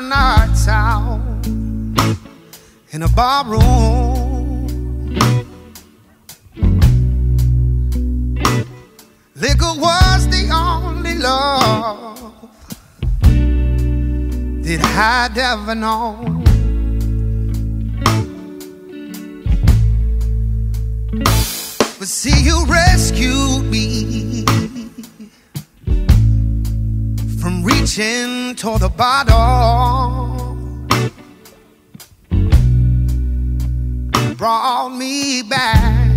to nights out in a bar room. Liquor was the only love that I'd ever known. But see, you rescued me from reaching toward the bottom. Brought me back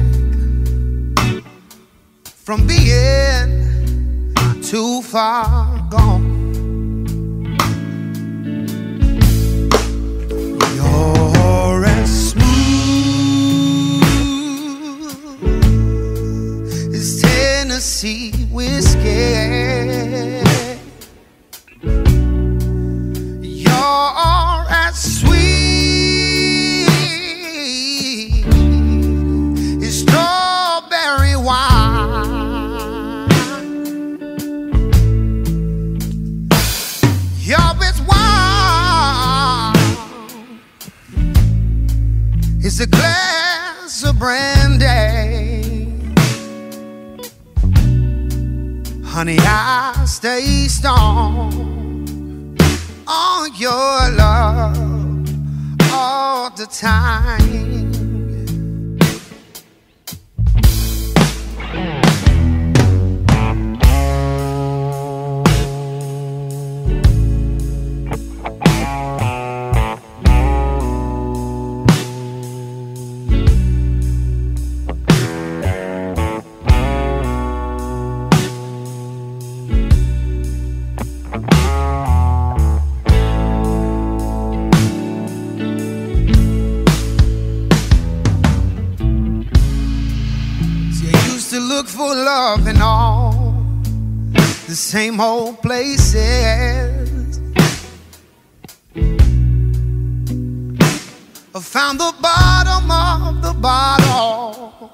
from being too far gone. You're as smooth as Tennessee whiskey. Honey, I stay strong on your love all the time. Same old places. I found the bottom of the bottle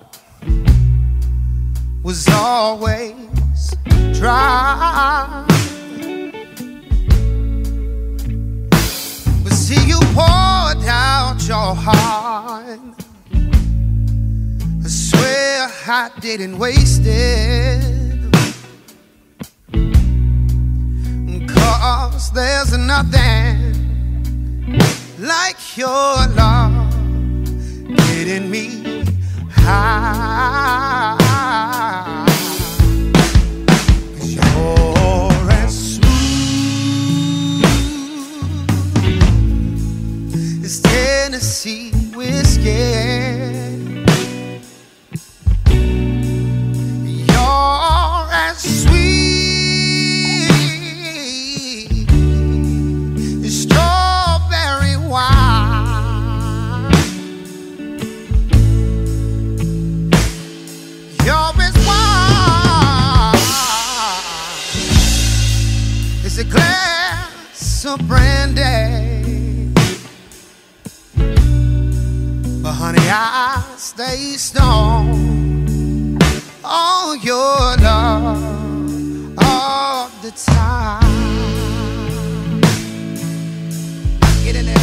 was always dry. But see, you poured out your heart. I swear I didn't waste it. Cause there's nothing like your love getting me high. Tennessee whiskey. Of brandy. But honey, I stay strong on your love all the time. Get in there,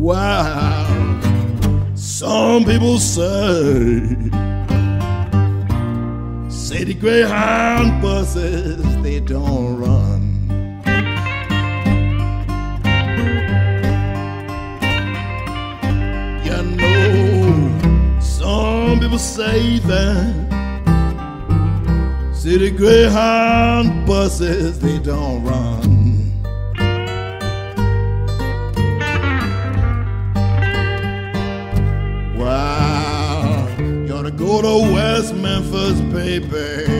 Wow. Some people say, say the Greyhound buses, they don't run. You know, some people say that, city Greyhound buses, they don't run. go to West Memphis, baby.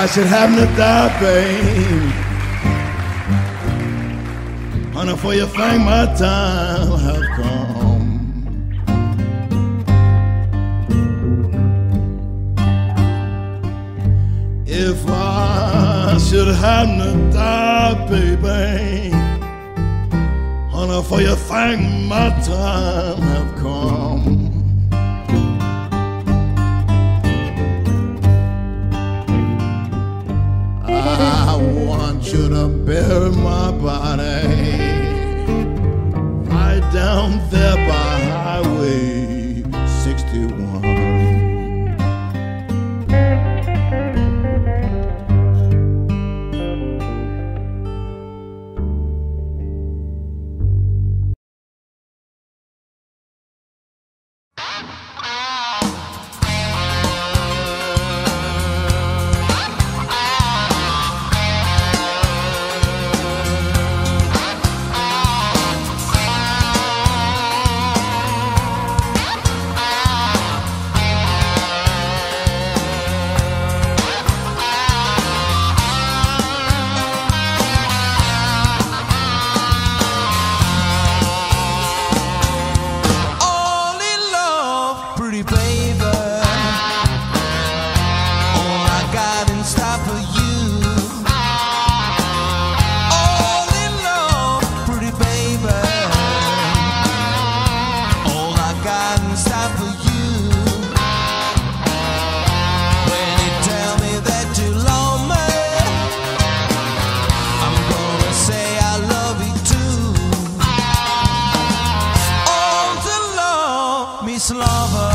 I should have to die, babe. Honey, for you think my time have come. If I should have to die, baby, honey, for you think my time. this love.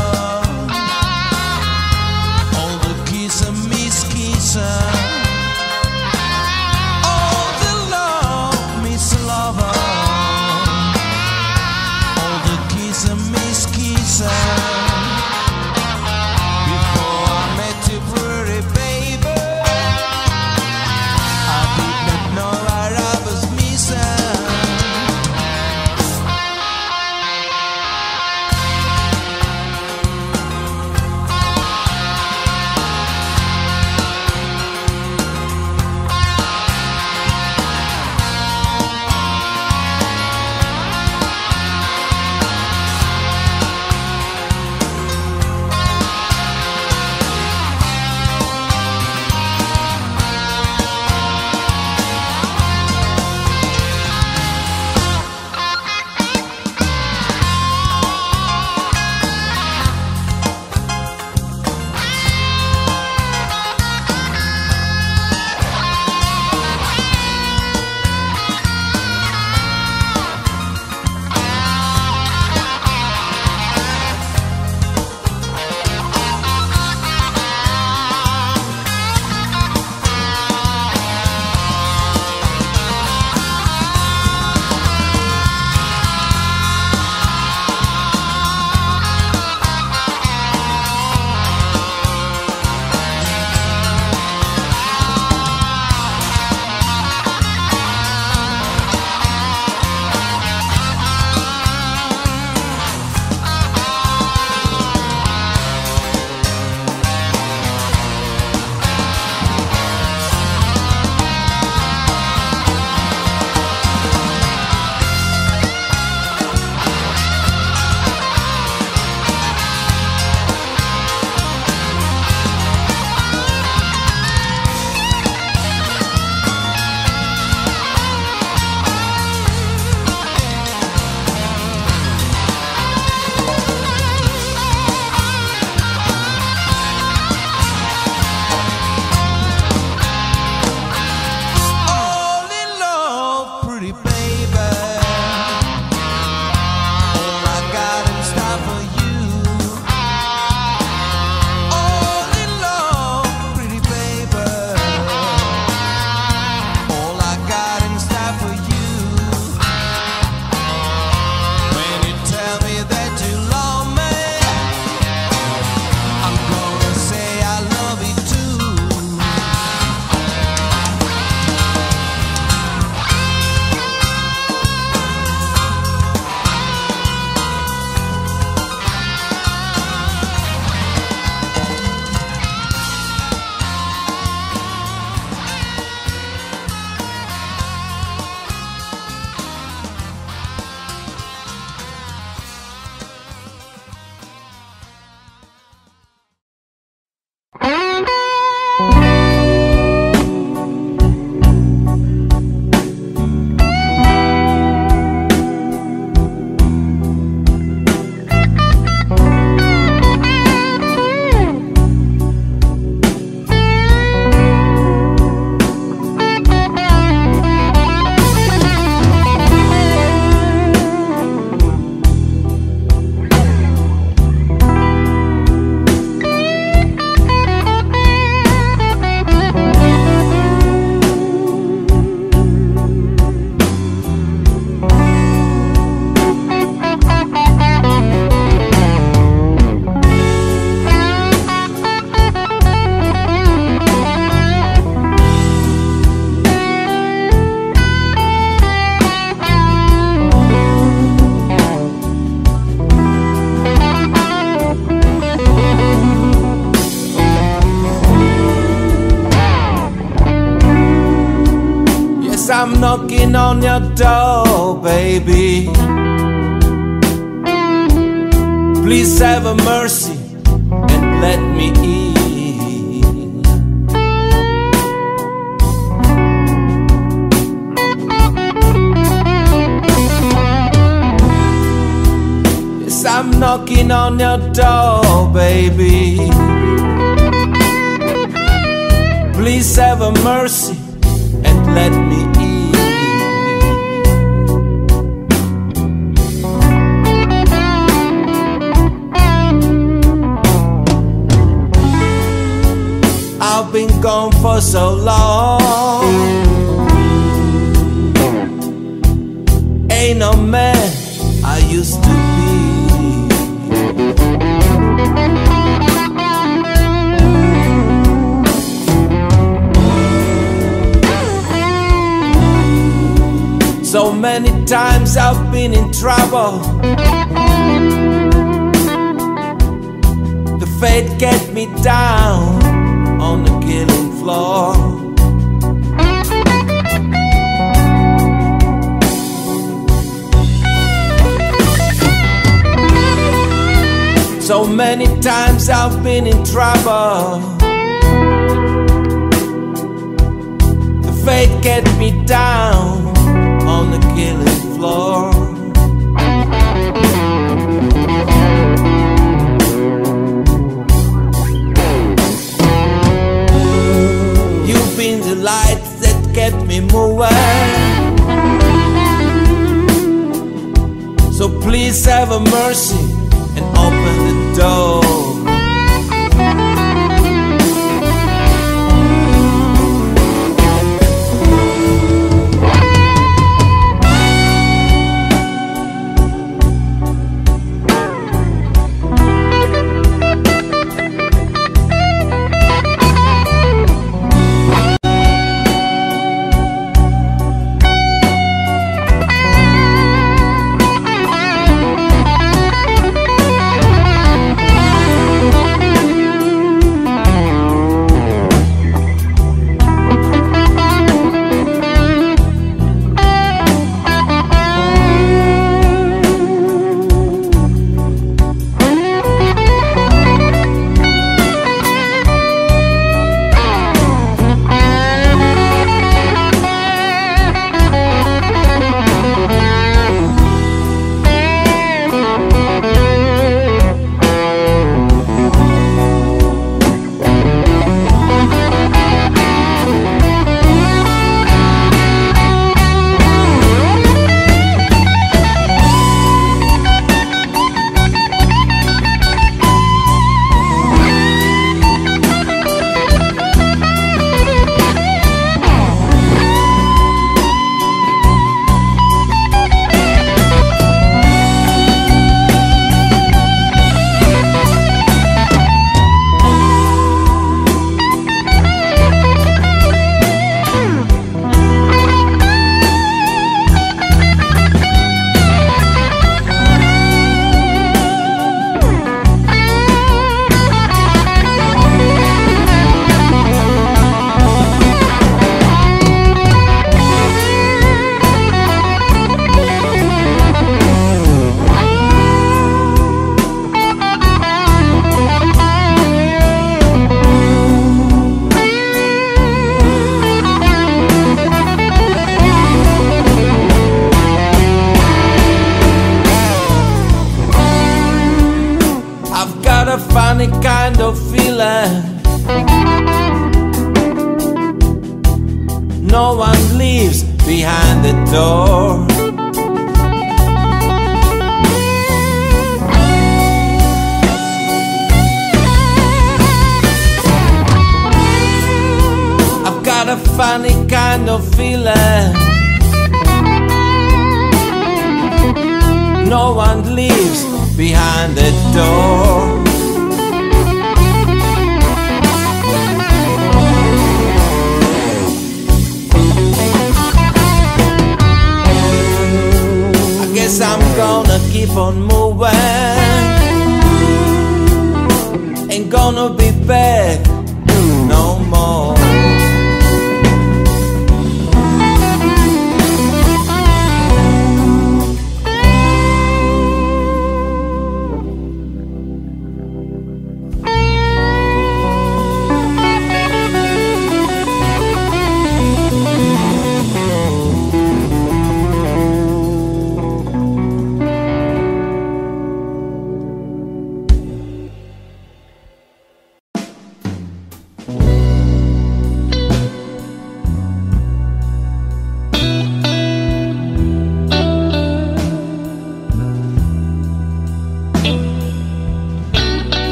Knocking on your door, baby. Please have a mercy and let me in. Yes, I'm knocking on your door, baby. Please have a mercy times I've been in trouble. The fate get me down on the killing floor. You've been the light that kept me moving. So please have a mercy and open the door.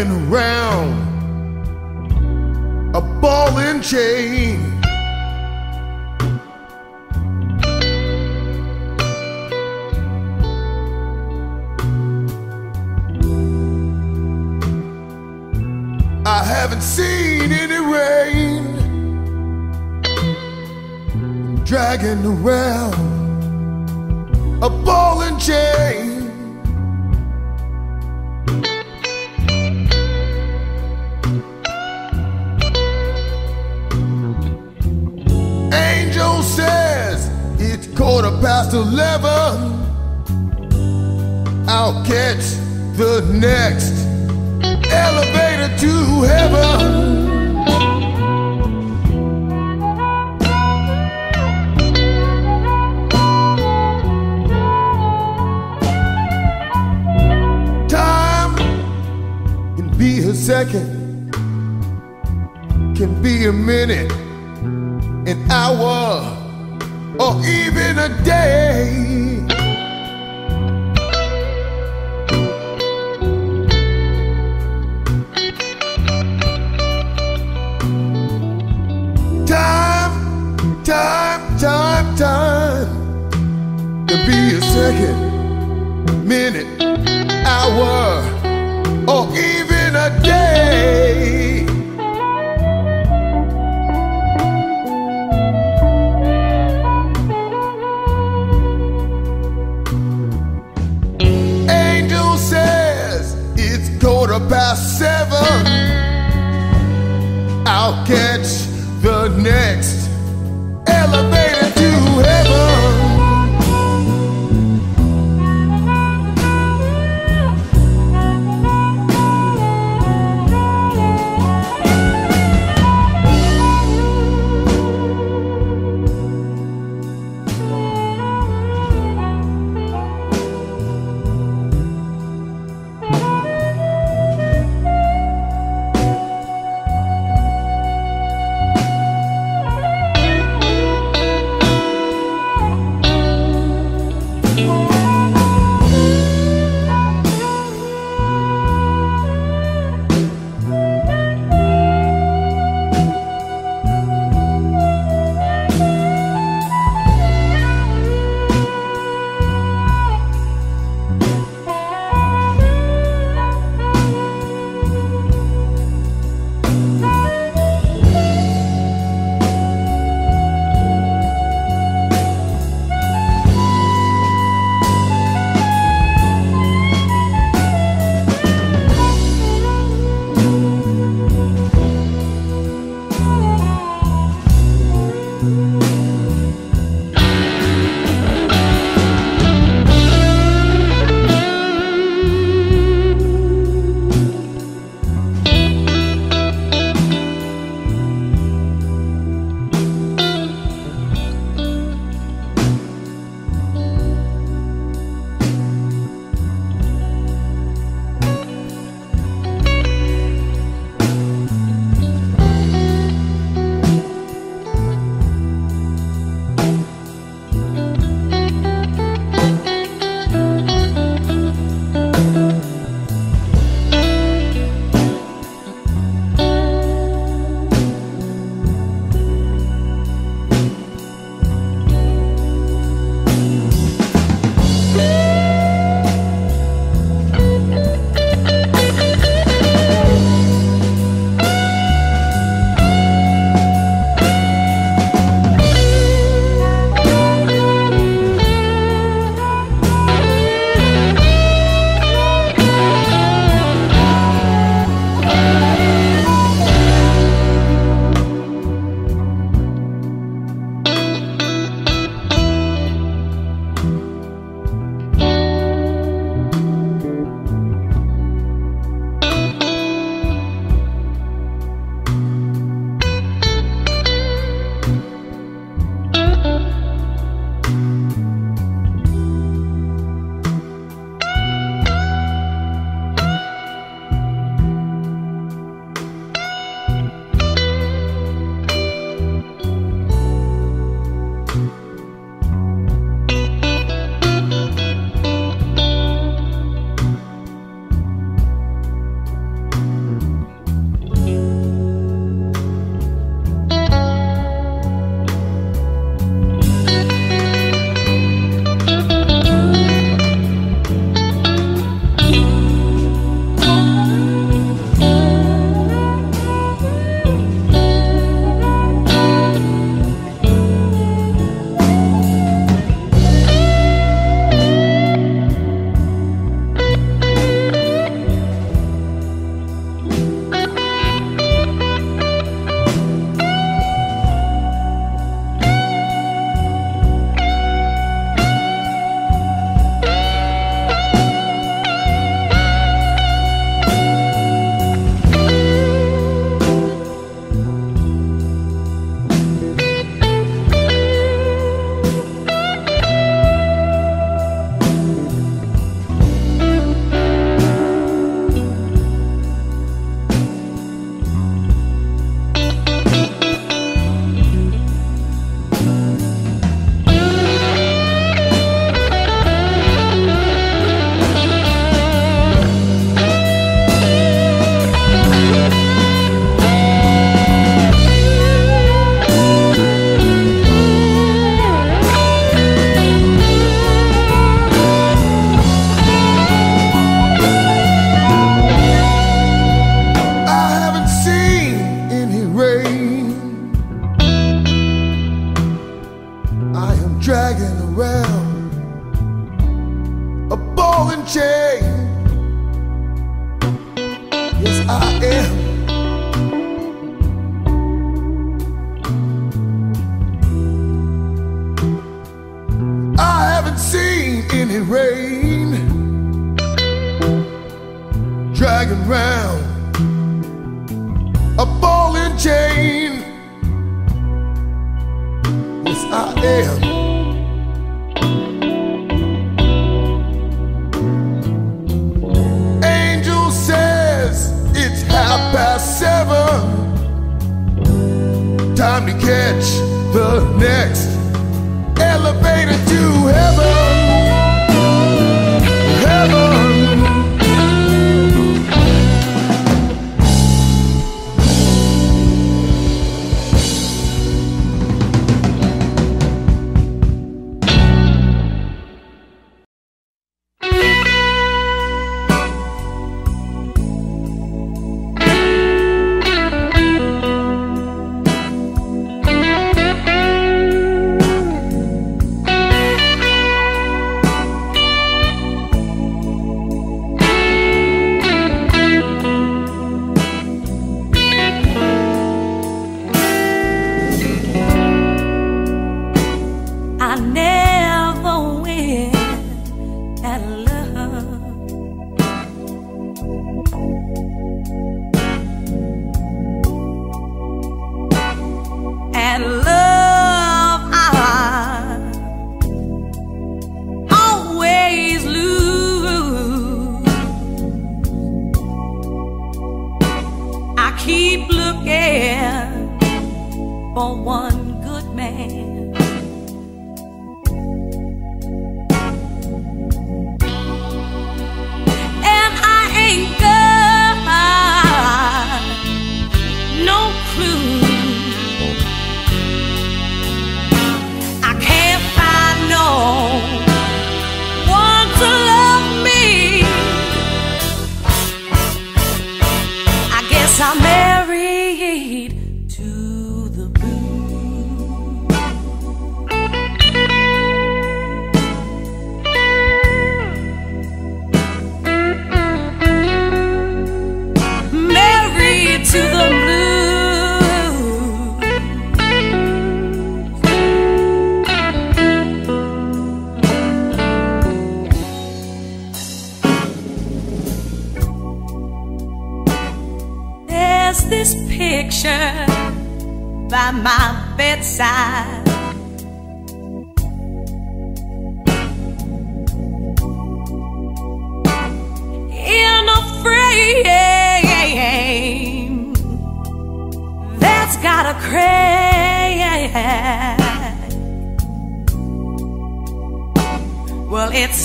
Dragging around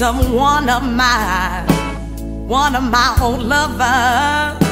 of one of my, one of my old lovers.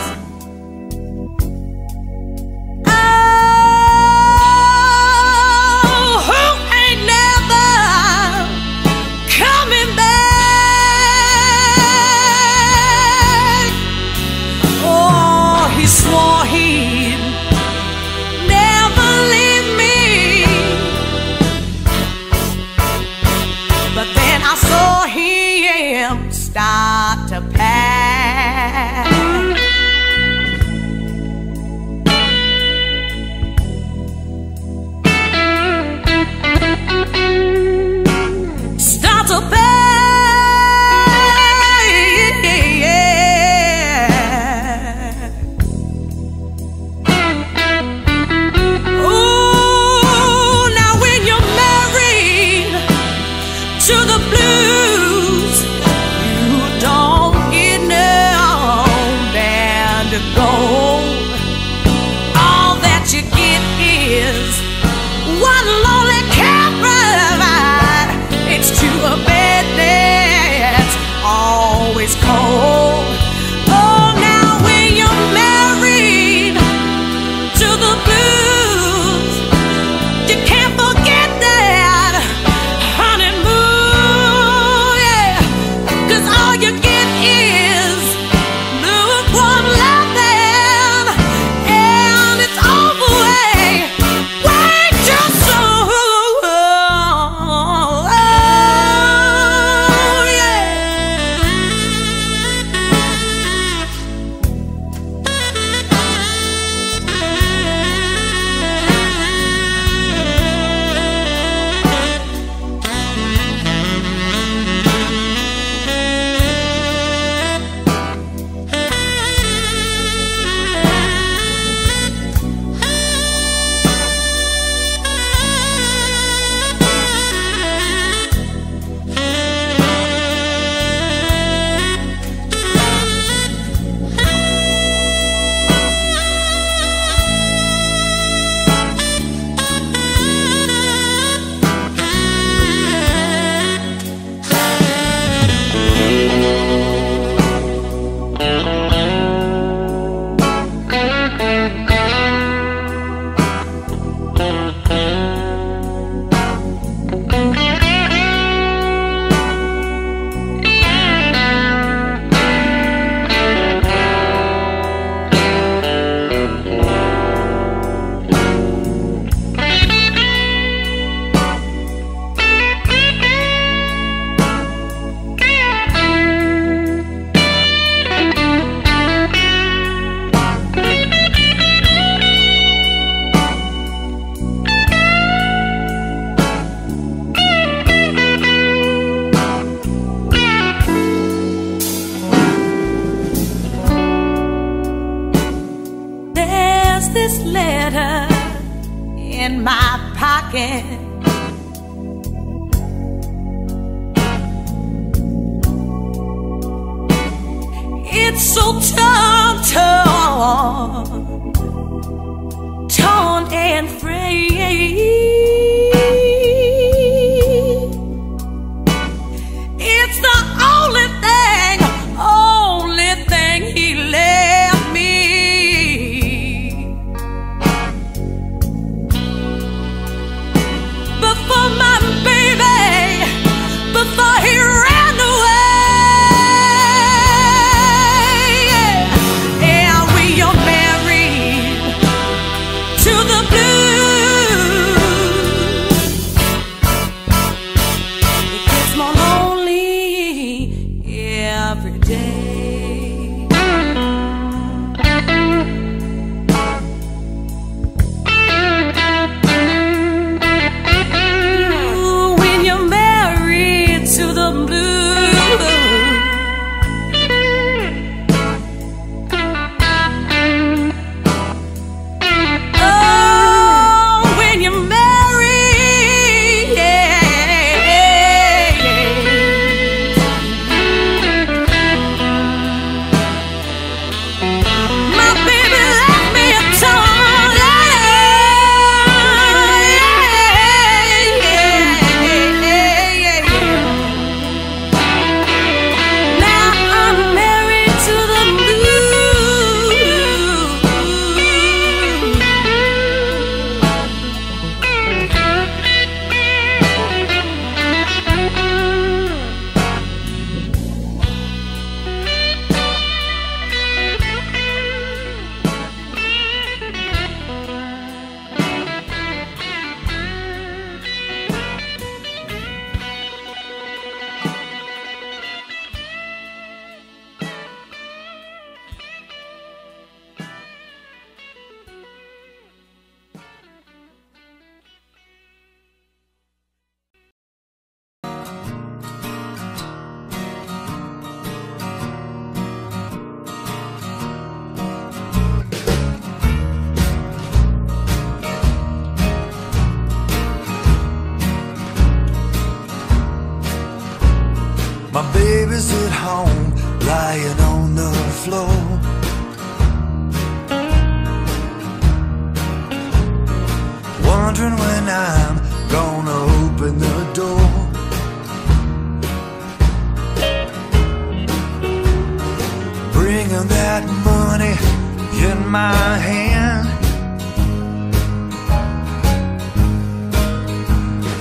my hand.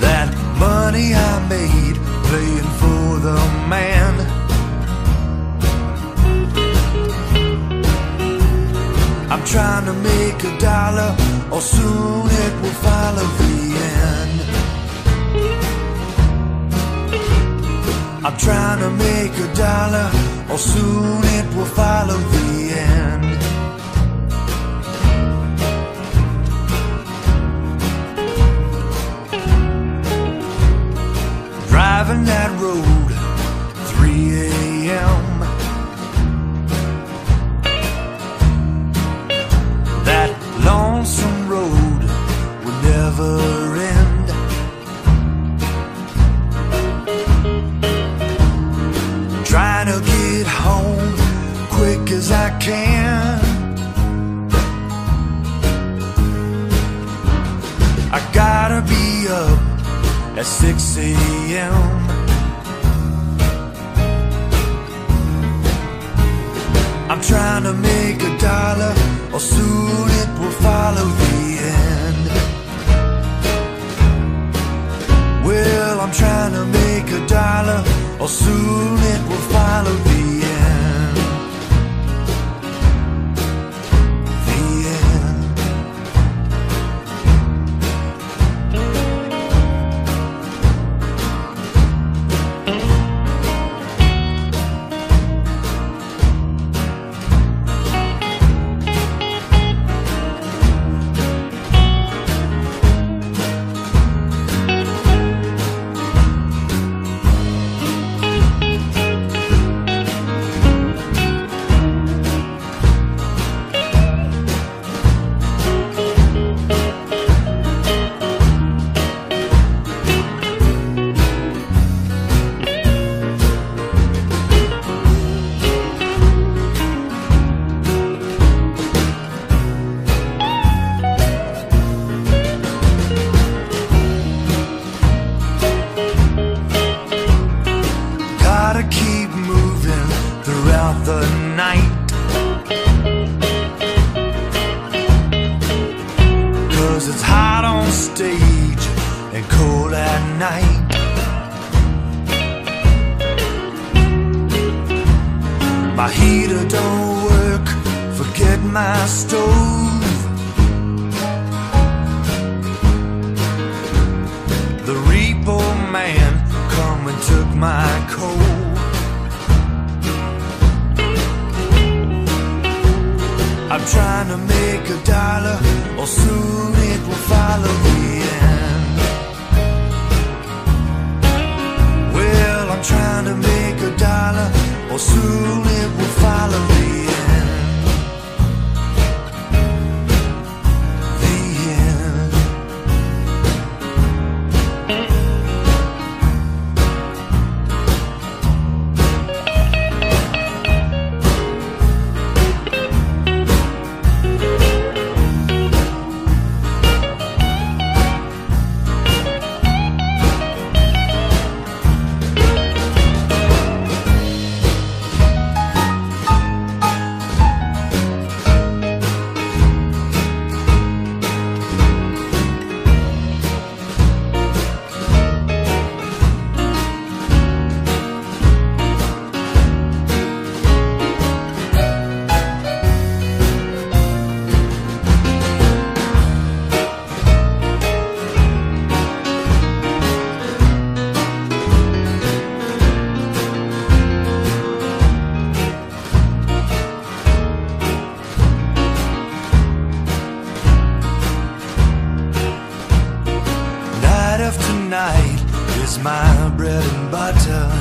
That money I made playing for the man. I'm trying to make a dollar or soon it will follow the end. I'm trying to make a dollar or soon it will follow the end. driving that road 3 a.m. That lonesome road will never end. Trying to get home quick as I can. I gotta be up at 6 a.m. trying to make a dollar Or soon it will follow the end. Well, I'm trying to make a dollar Or soon it will follow the But.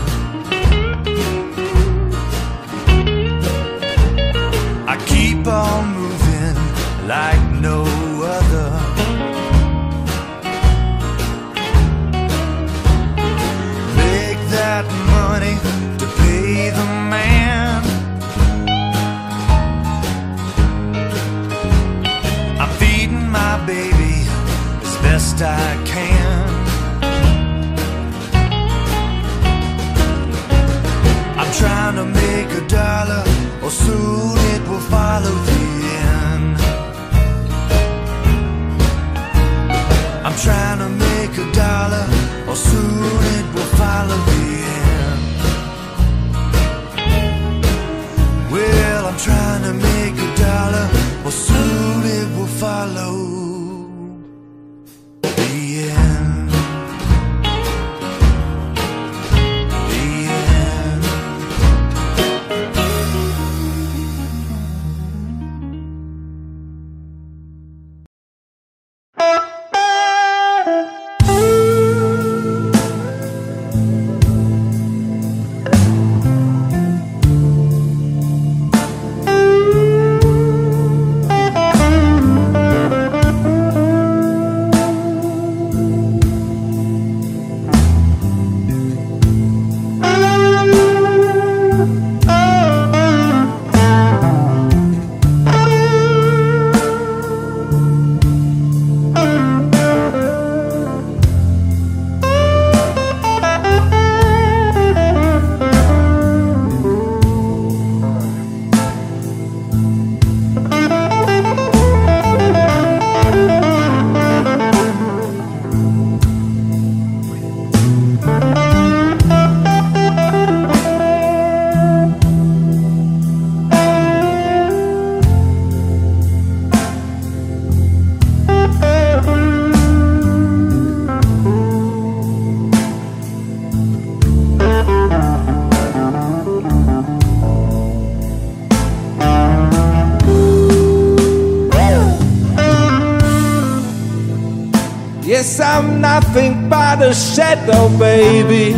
though, baby.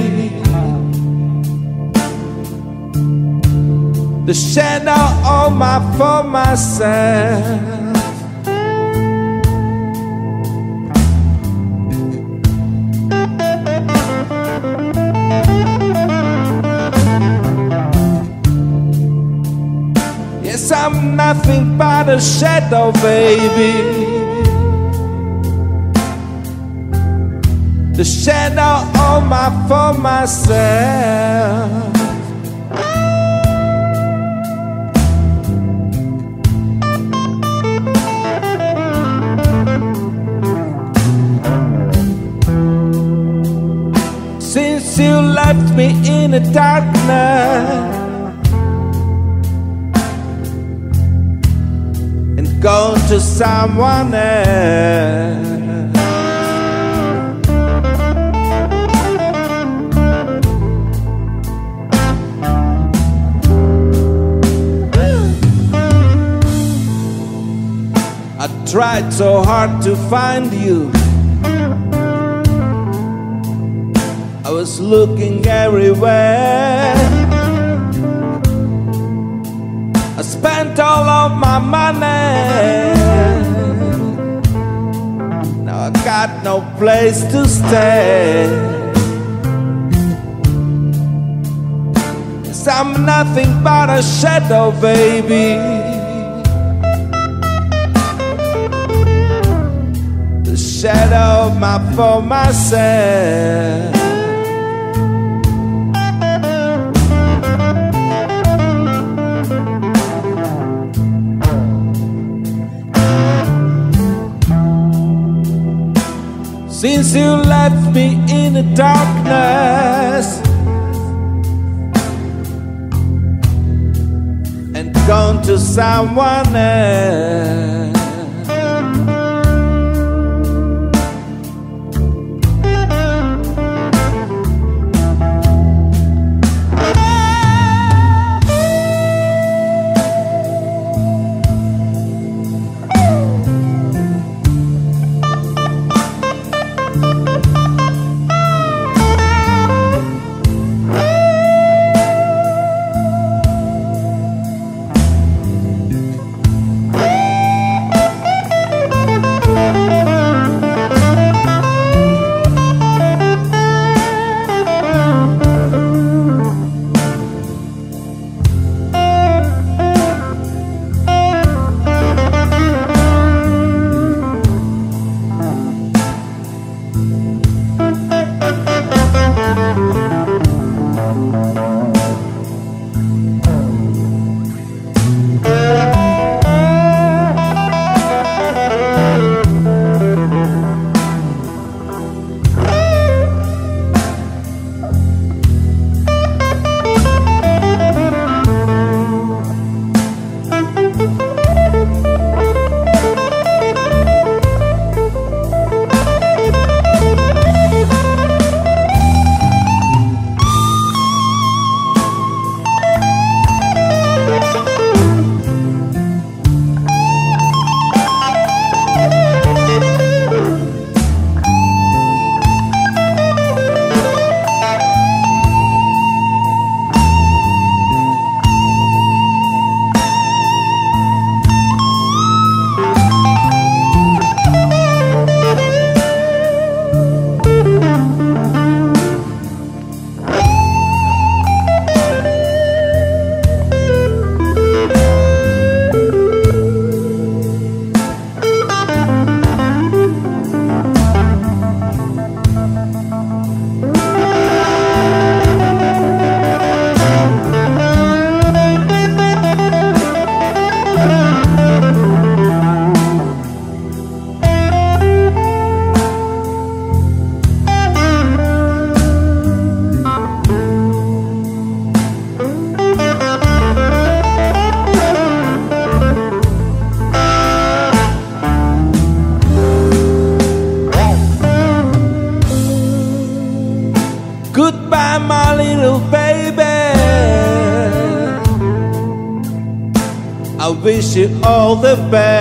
The shadow on my for myself. Yes, I'm nothing but a shadow, baby. shadow all my for myself. Since you left me in the darkness. and Go to someone else. Tried so hard to find you. I was looking everywhere. I spent all of my money. Now I got no place to stay. Cause I'm nothing but a shadow, baby. My former self. Since you left me in the darkness and gone to someone else. The best.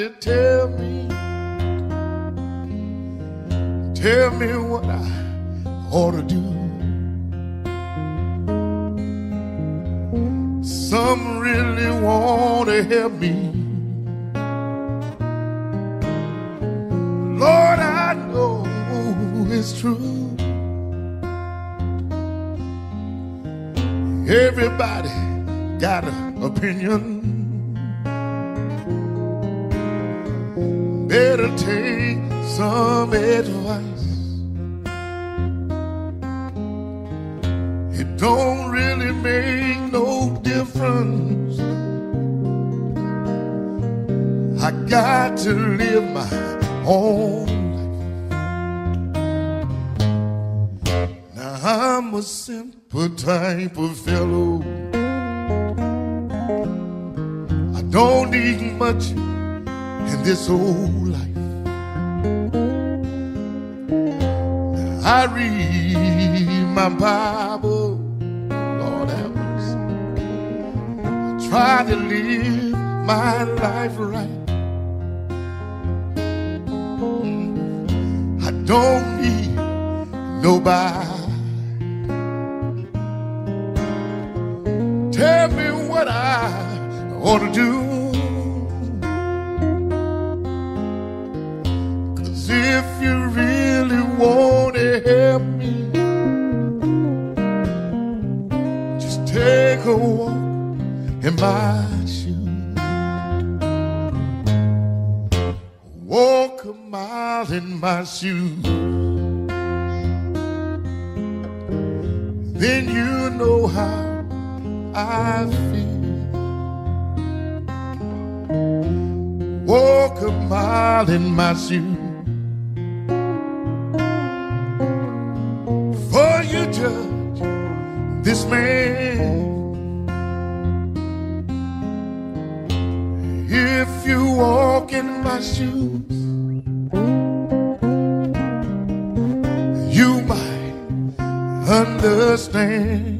It. if you walk in my shoes. You might understand.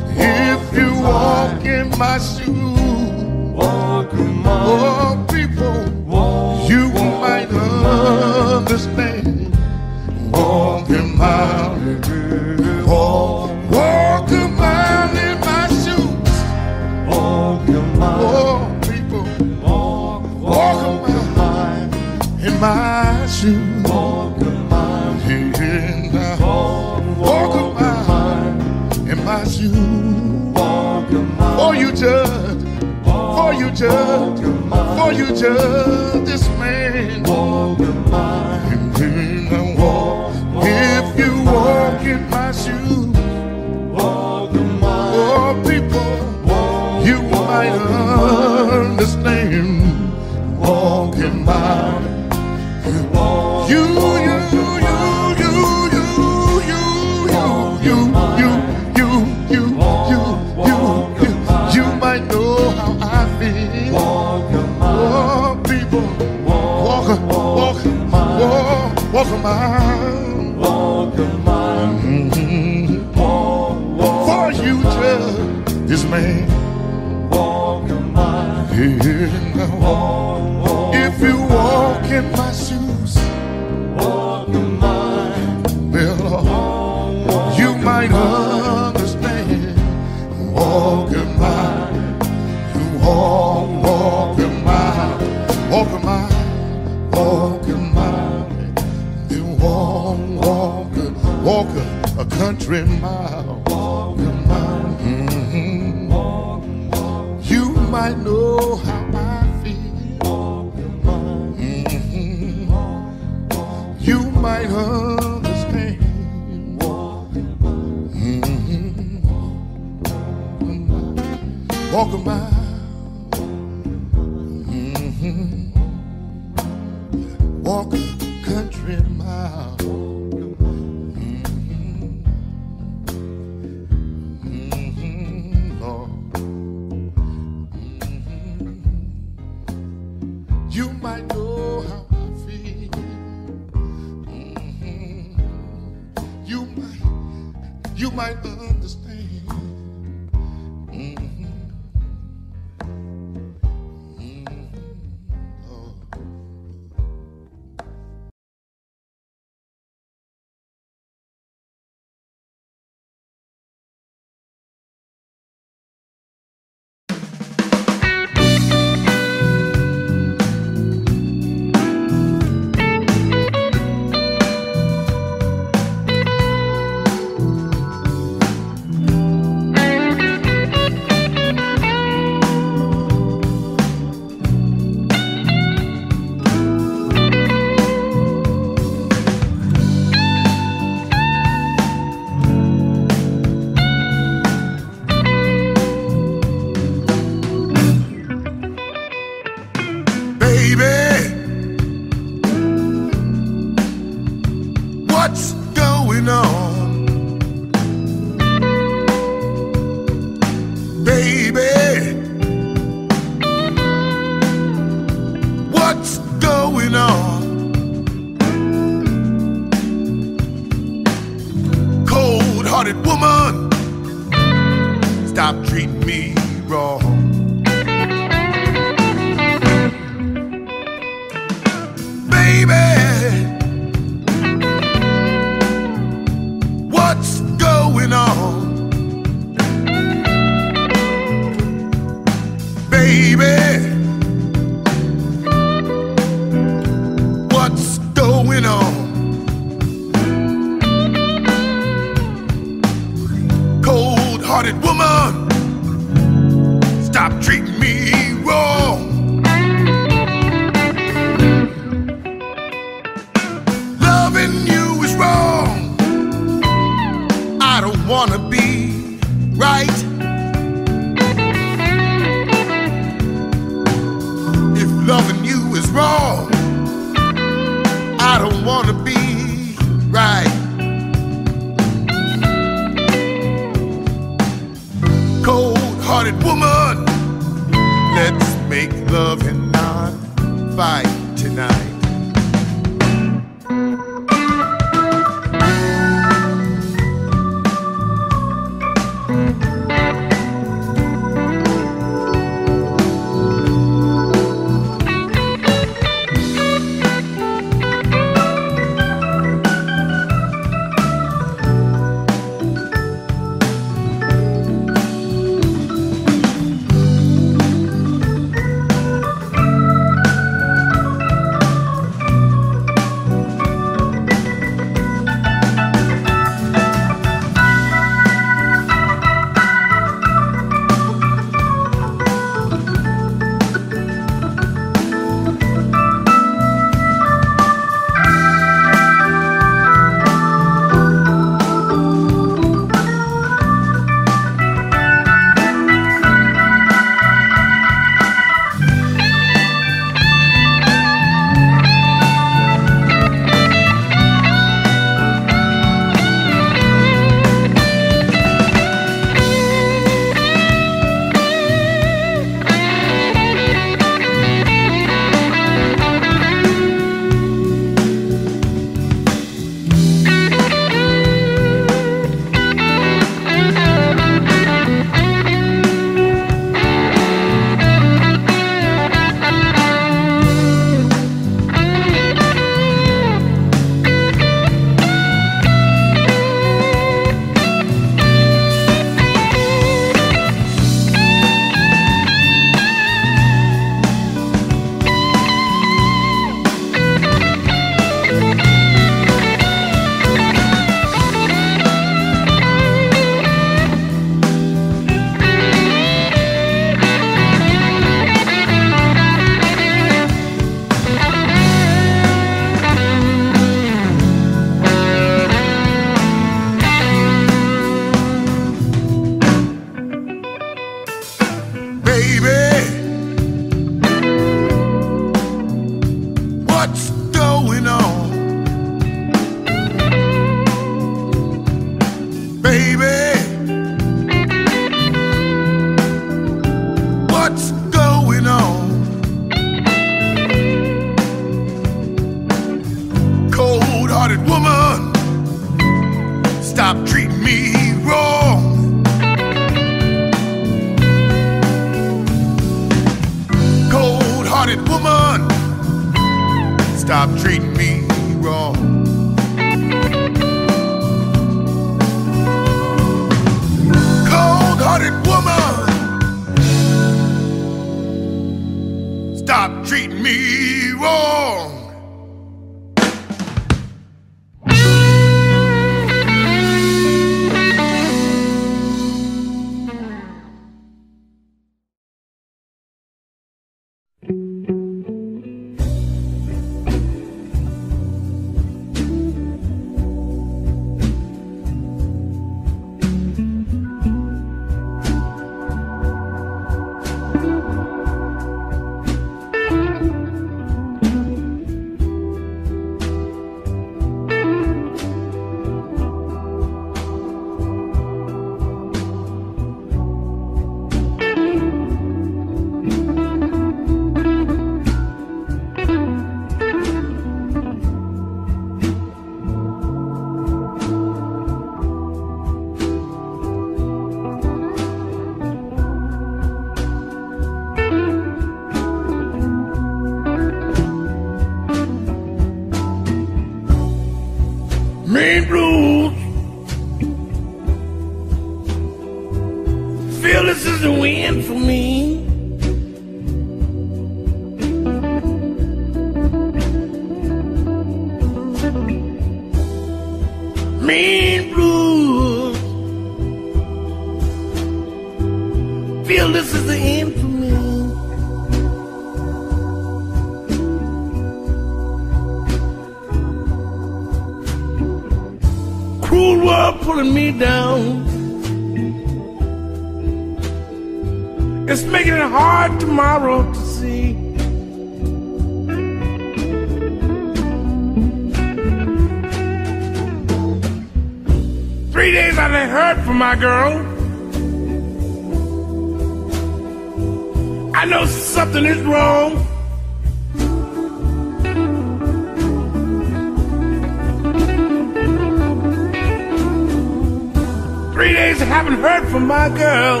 I haven't heard from my girl.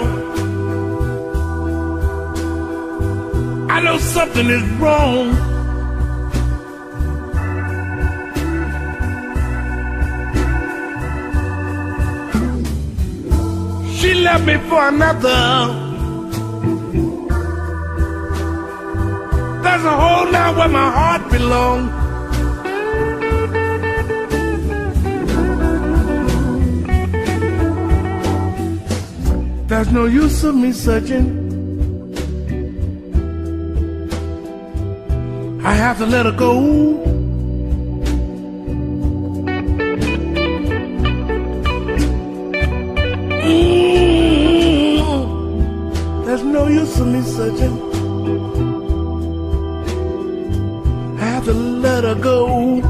I know something is wrong. She left me for another. There's a hole now where my heart belongs. There's no use of me searching. I have to let her go. Mm. There's no use of me searching. I have to let her go.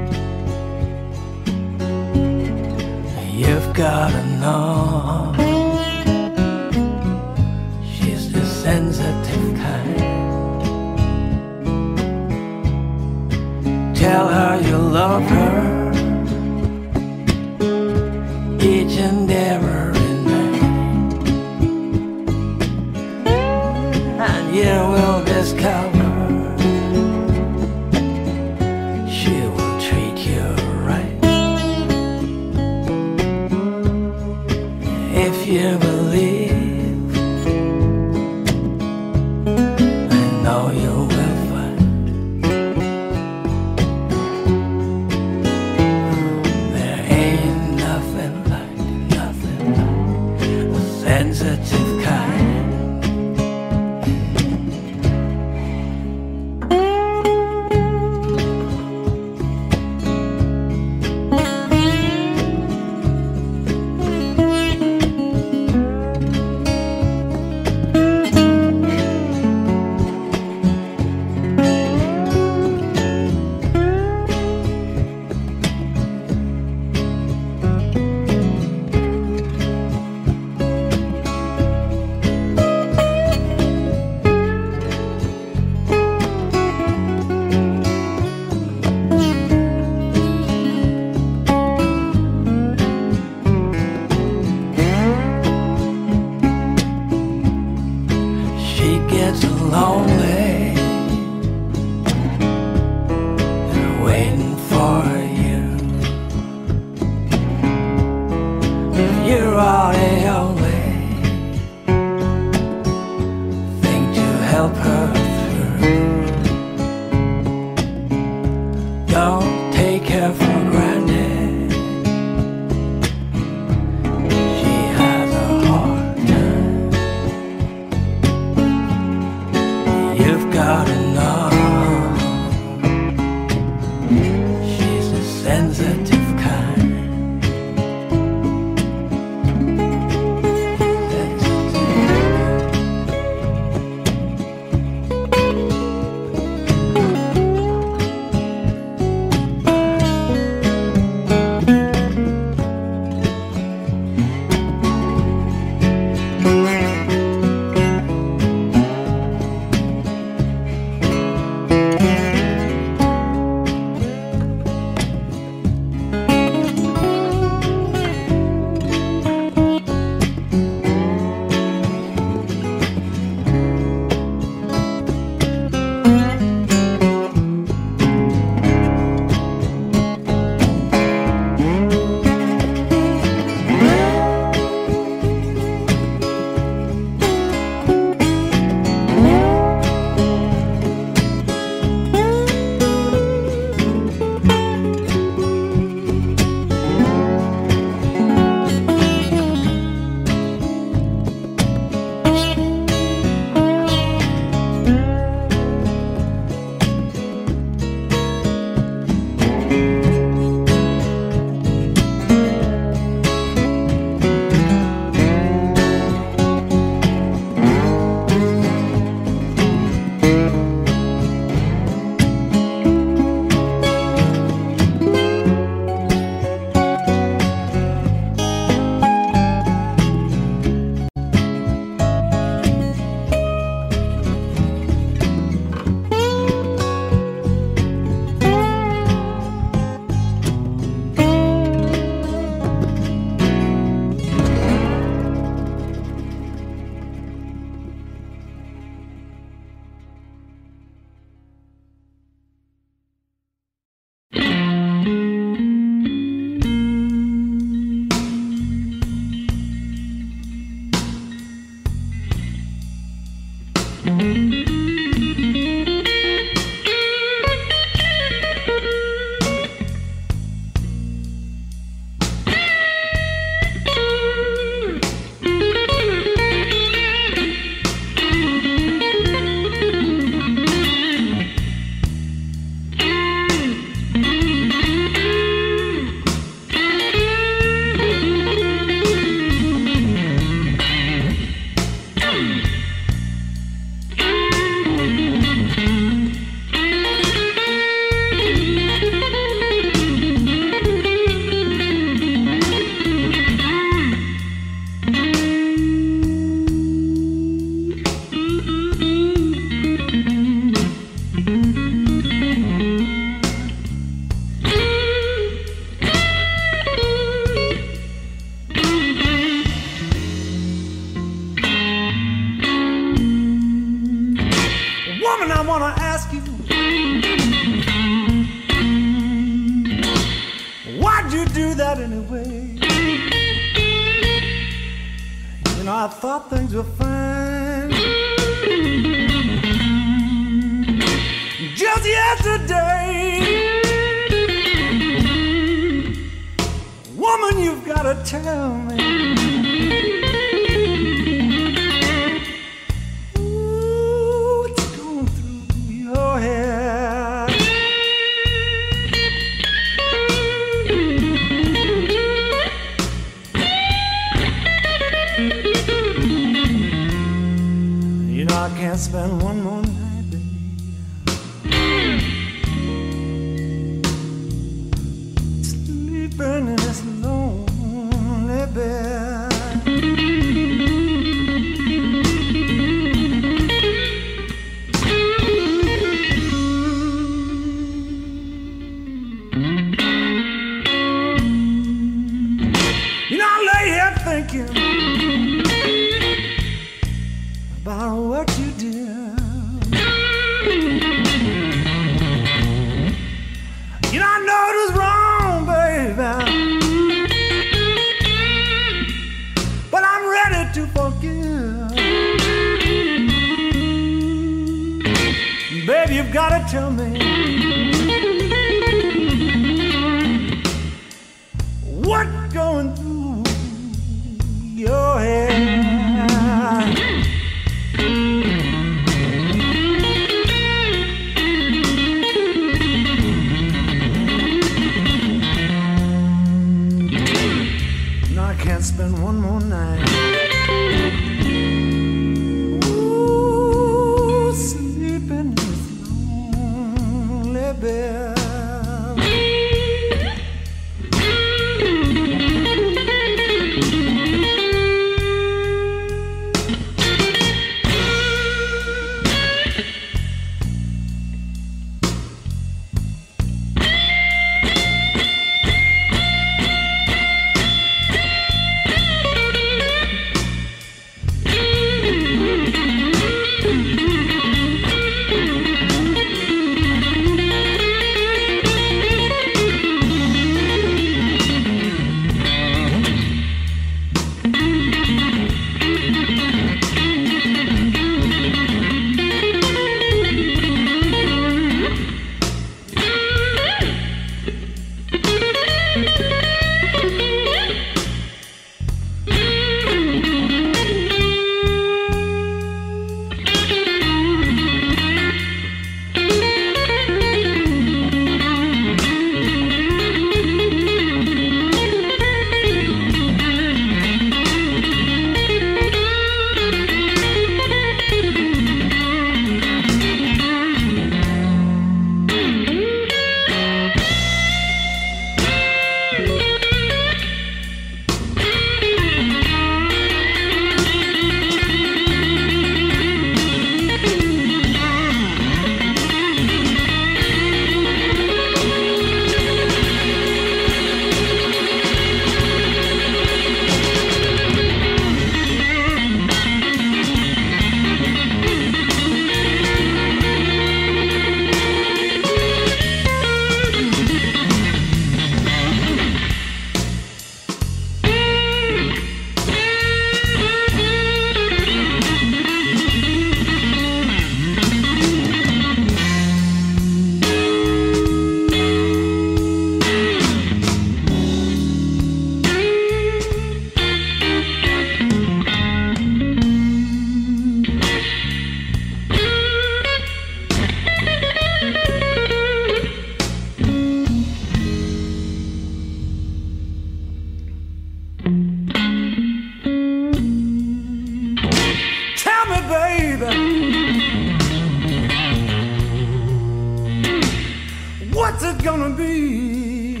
What's it gonna be?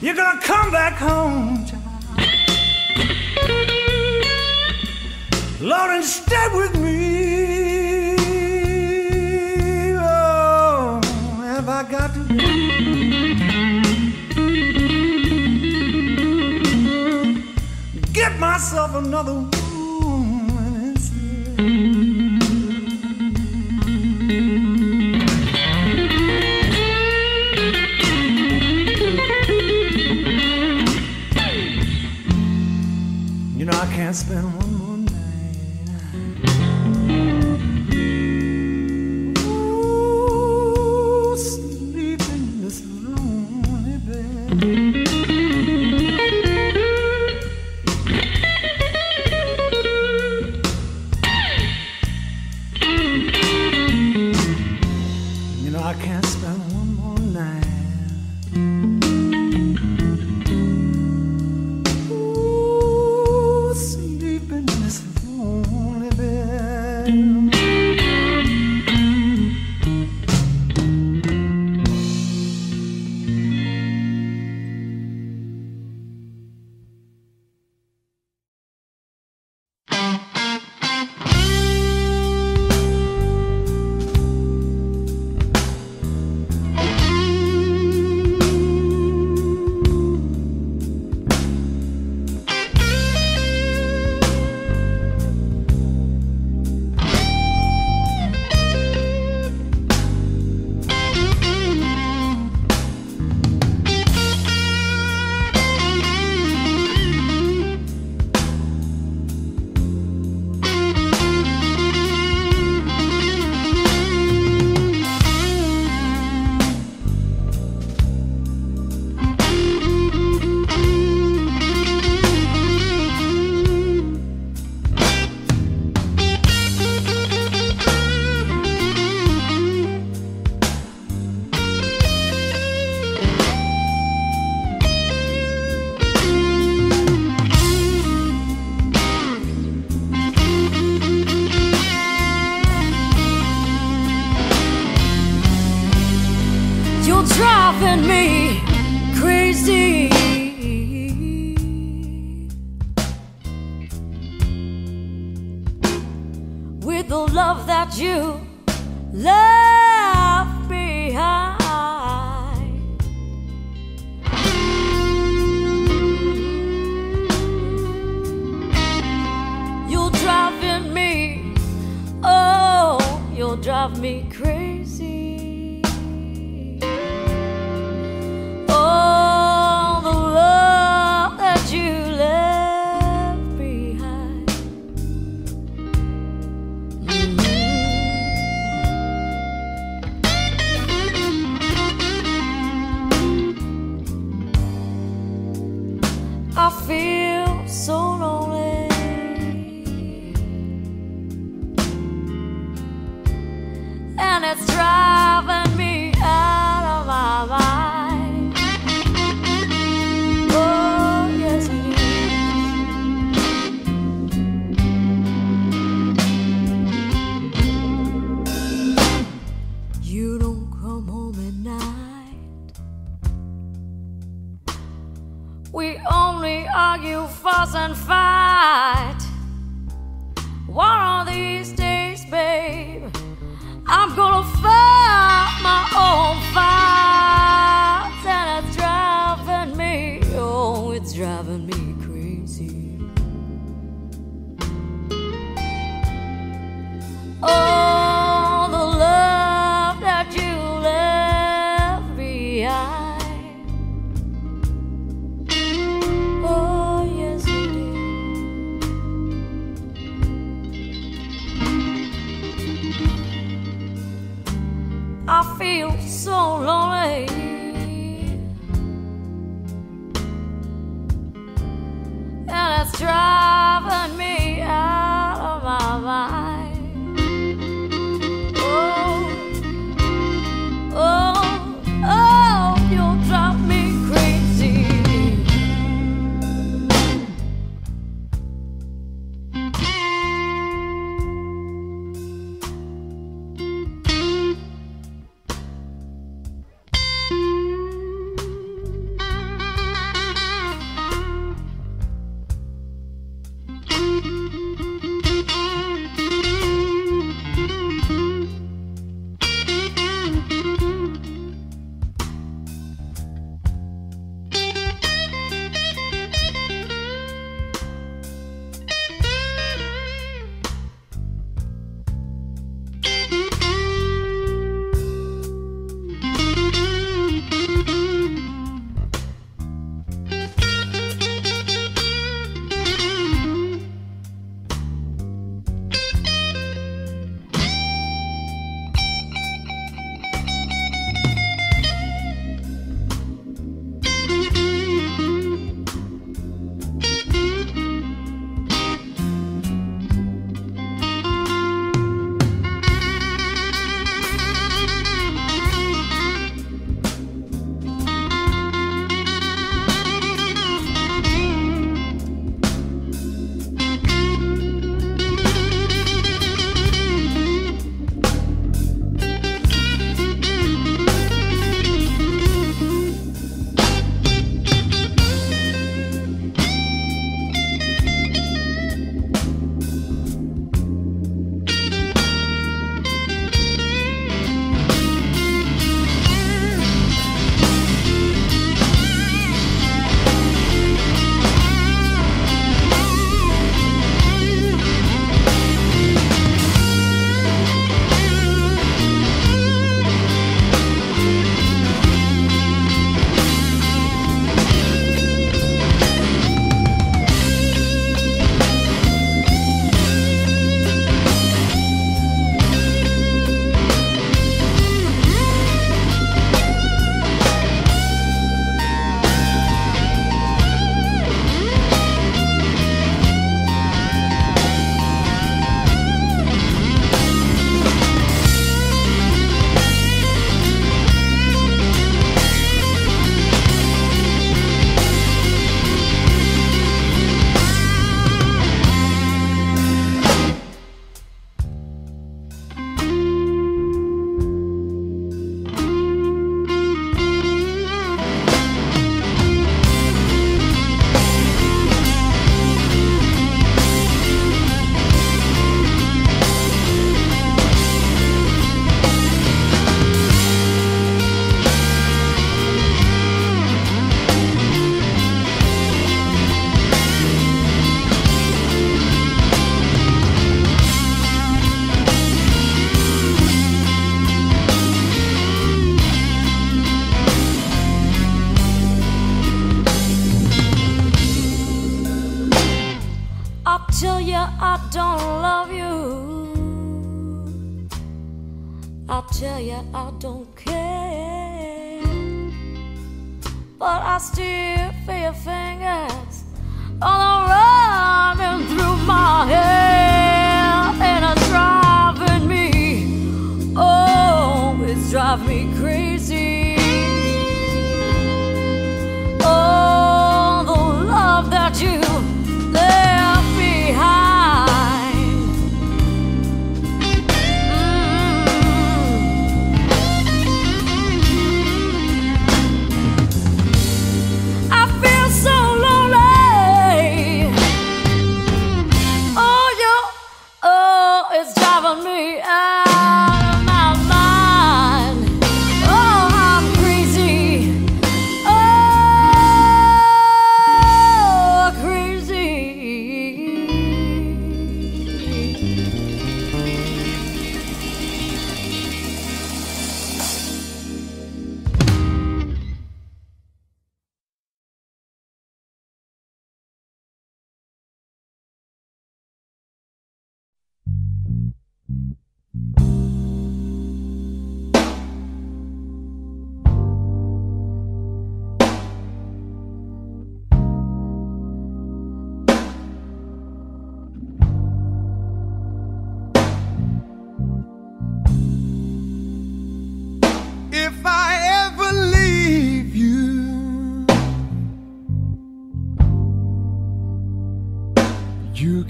You're gonna come back home, child. Lord, and stay with me. Oh, have I got to get myself another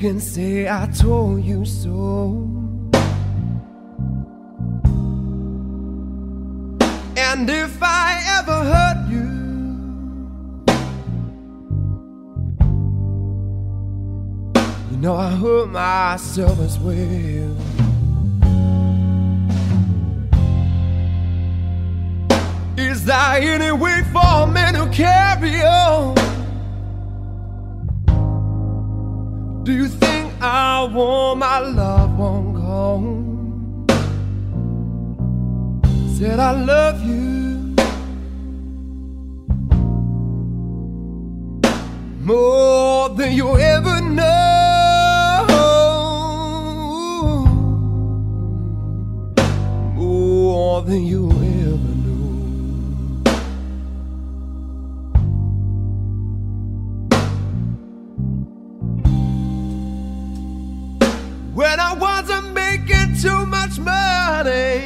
can say I told you so. And if I ever hurt you, you know I hurt myself as well. Is there any way for me to carry on? Do you think I want my loved one gone? Said I love you more than you ever know. More than you too much money.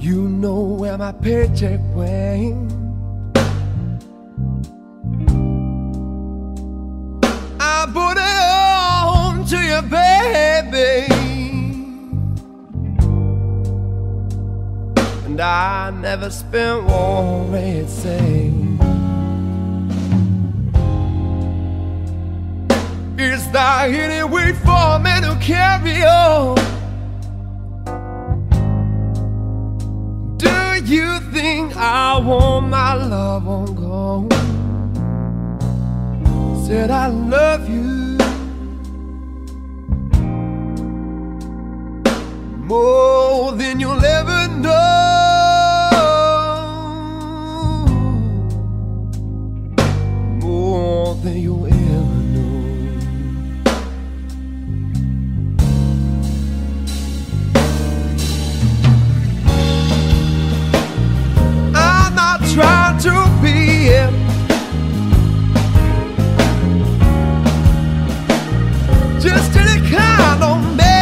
You know where my paycheck went. I put it on to you, baby. And I never spent one red cent. Is there any way for me to carry on? Do you think I want my love on gone? Said I love you more than you'll ever know. Trying to be it. Just any kind of man,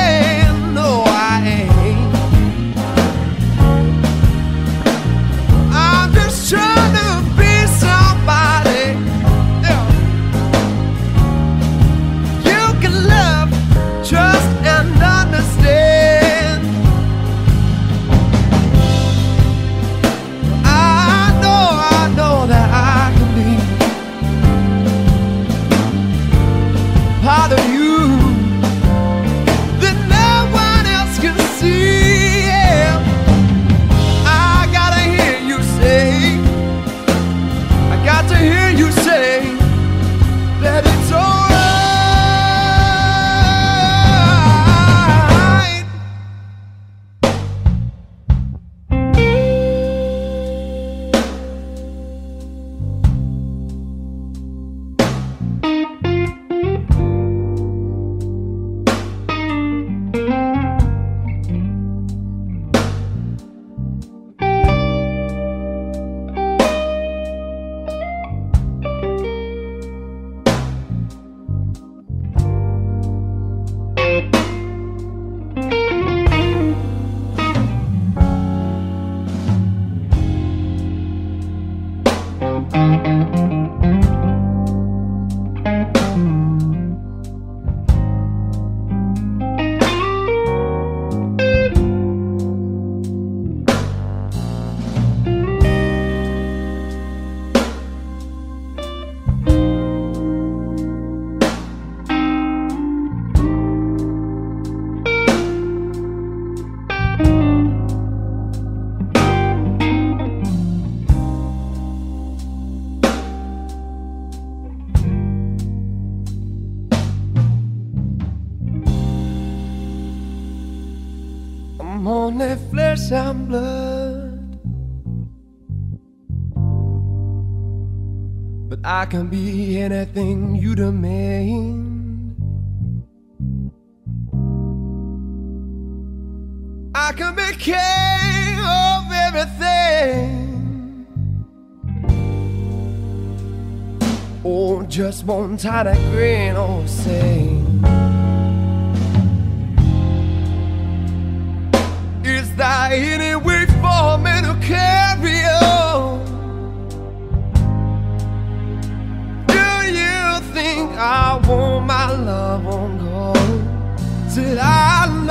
I can be anything you demand. I can be king of everything. Oh, just one tiny grin or say. Is there any way for me to carry on? won't, my love won't go till I.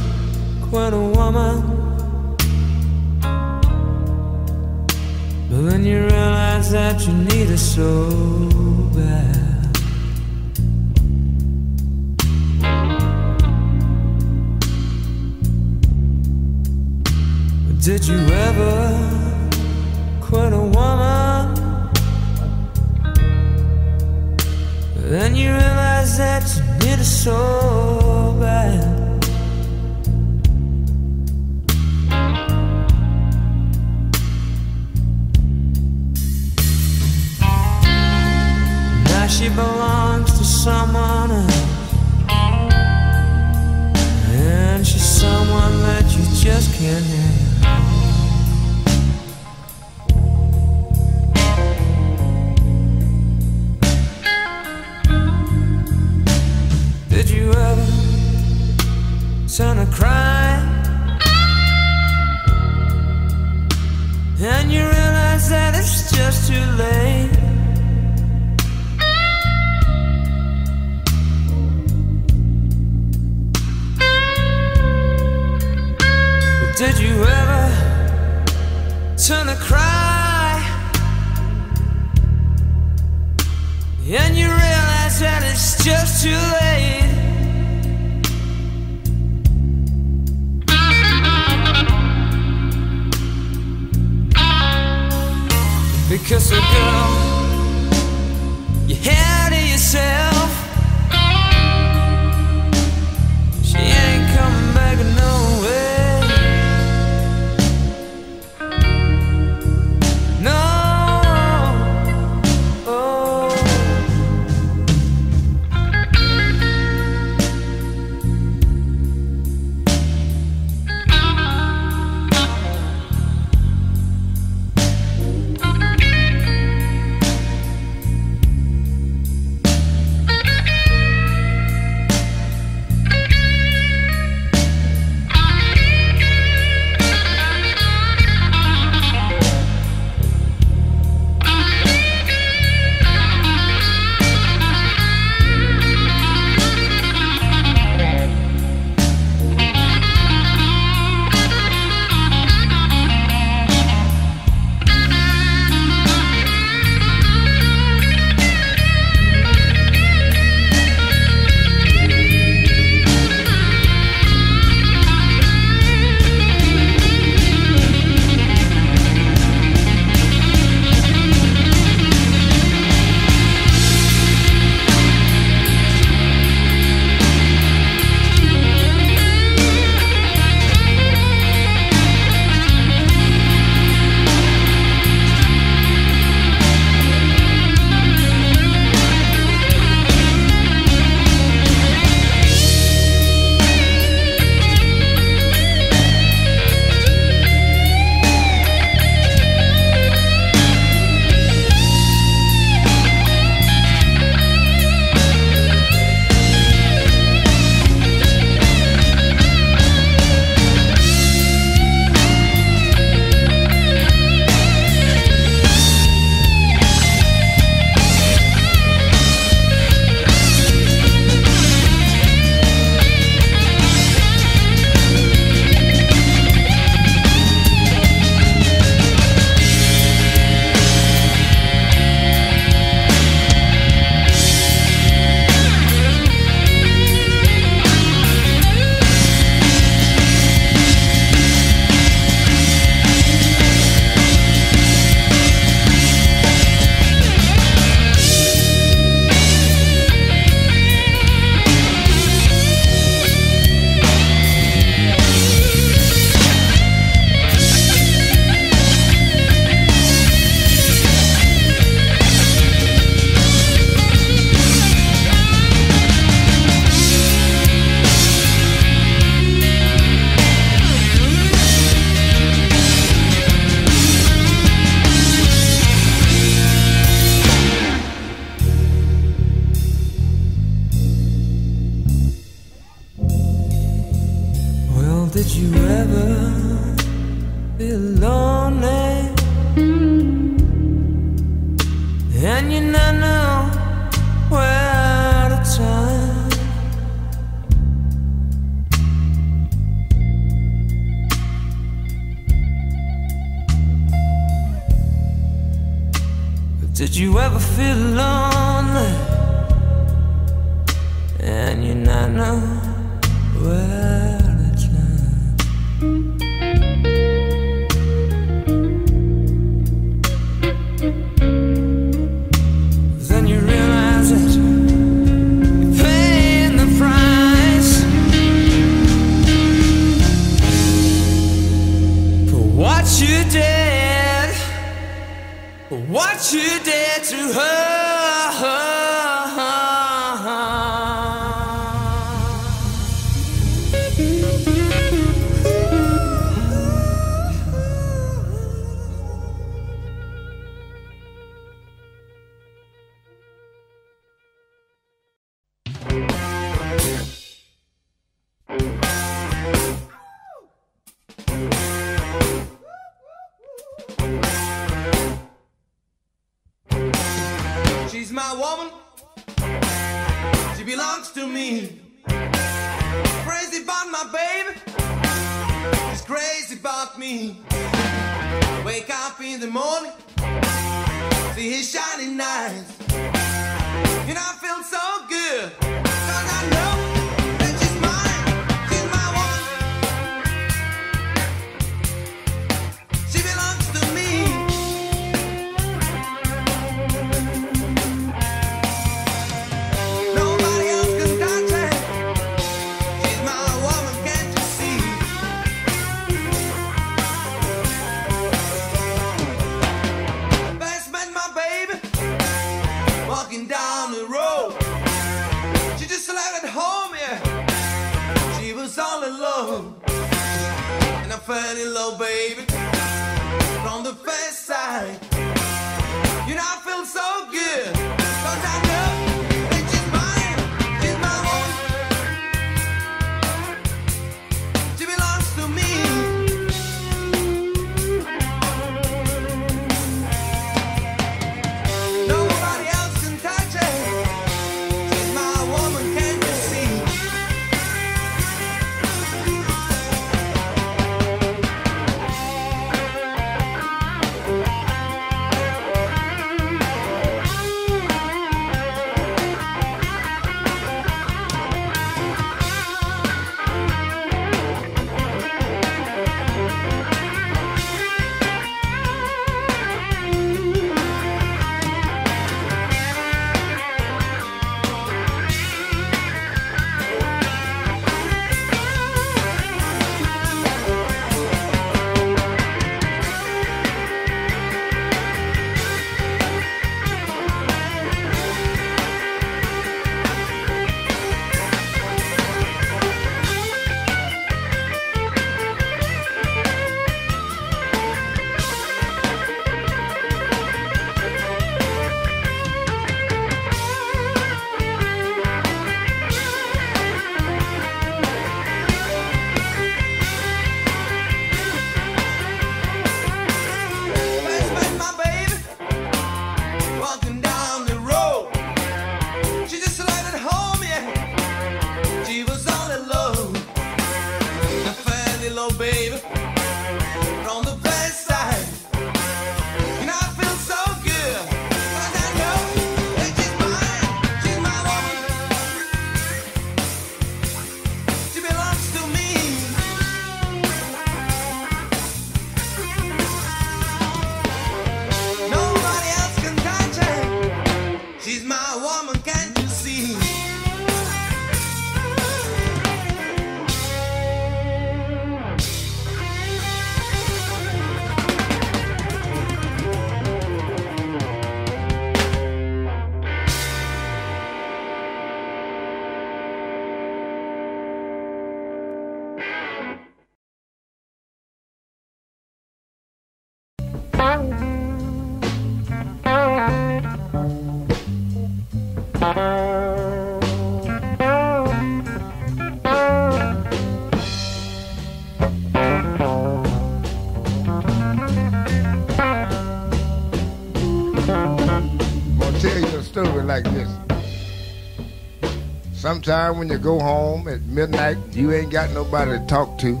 Sometime when you go home at midnight, you ain't got nobody to talk to.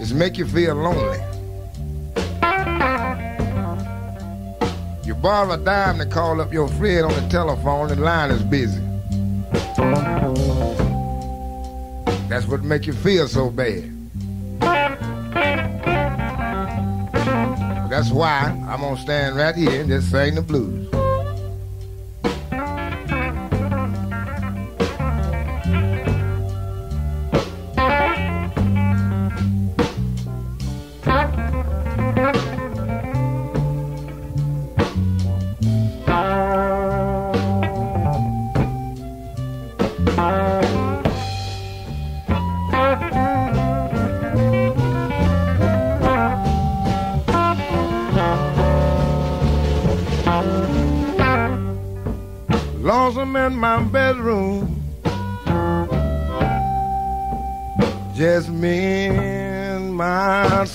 It's make you feel lonely. You borrow a dime to call up your friend on the telephone, and the line is busy. That's what make you feel so bad. That's why I'm gonna stand right here and just sing the blues.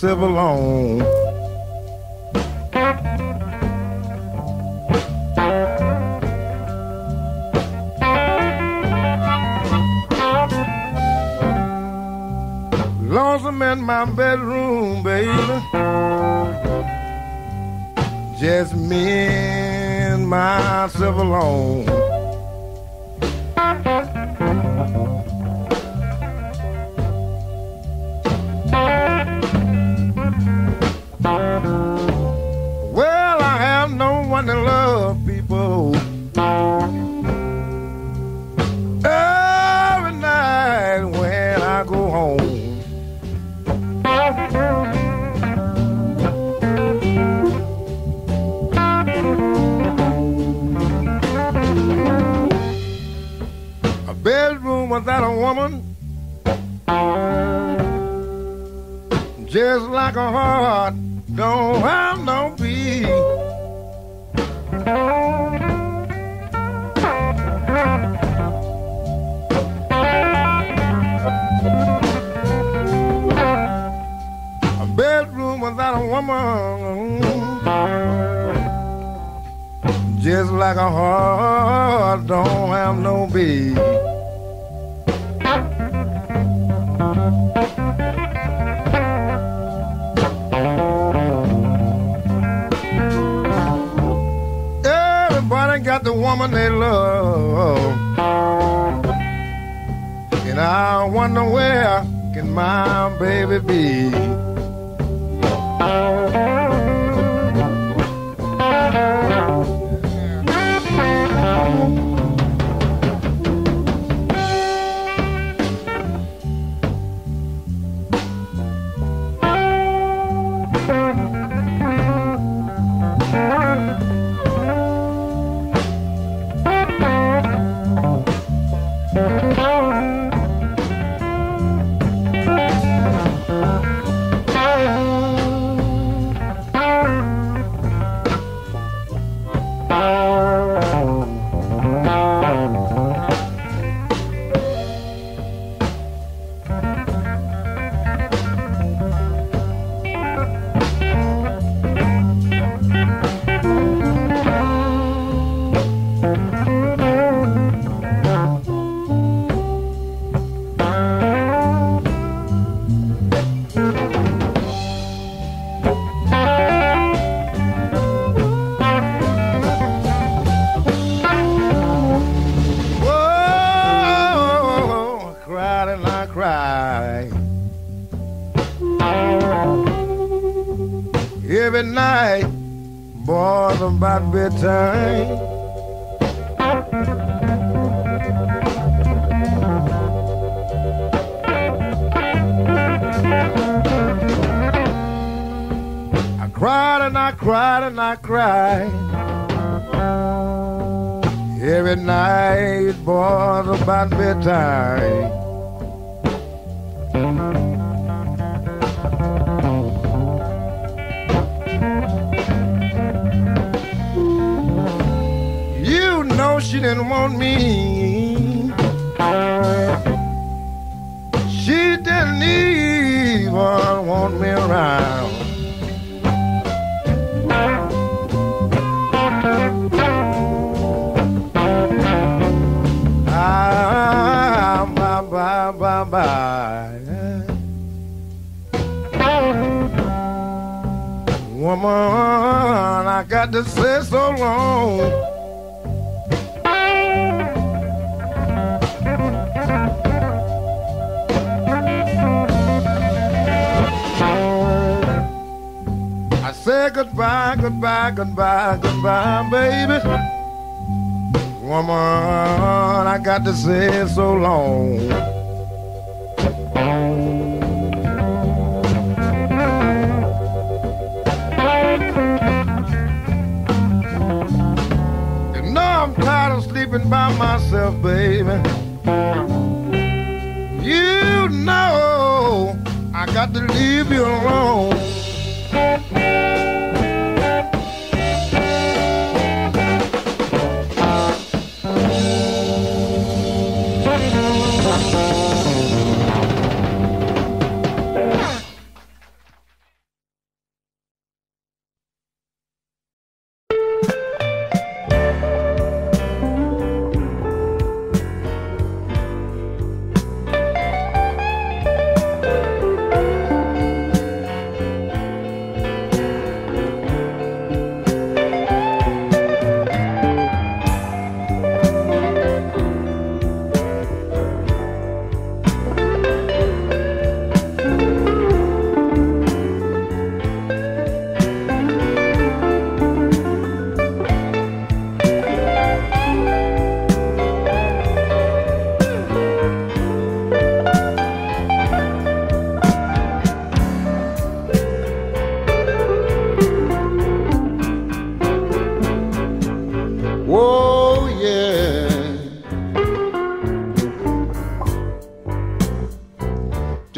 Myself alone.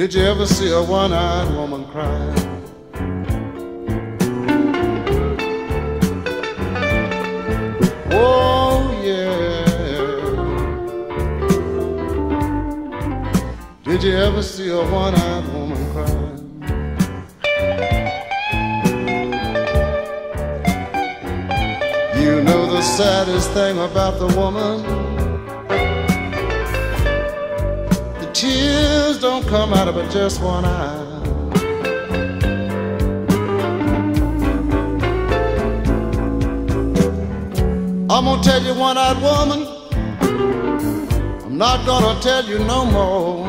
Did you ever see a one eyed woman cry? Oh, yeah. Did you ever see a one eyed woman cry? You know the saddest thing about the woman? Tears don't come out of just one eye. I'm gonna tell you one eyed woman. I'm not gonna tell you no more.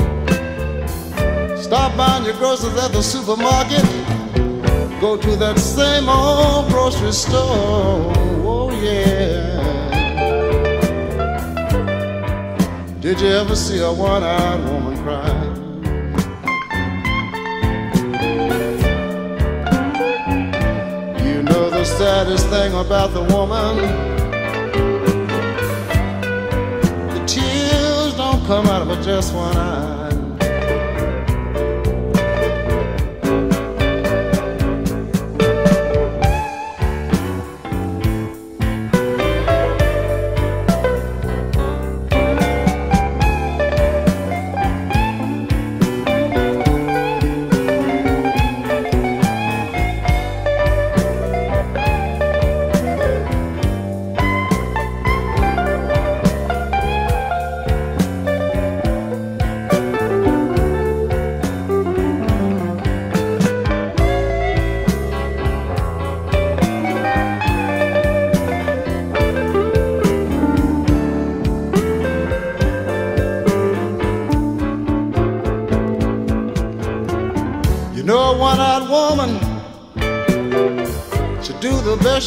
Stop buying your groceries at the supermarket. Go to that same old grocery store. Oh, yeah. Did you ever see a one eyed woman saddest thing about the woman? The tears don't come out of just one eye.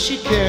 She can.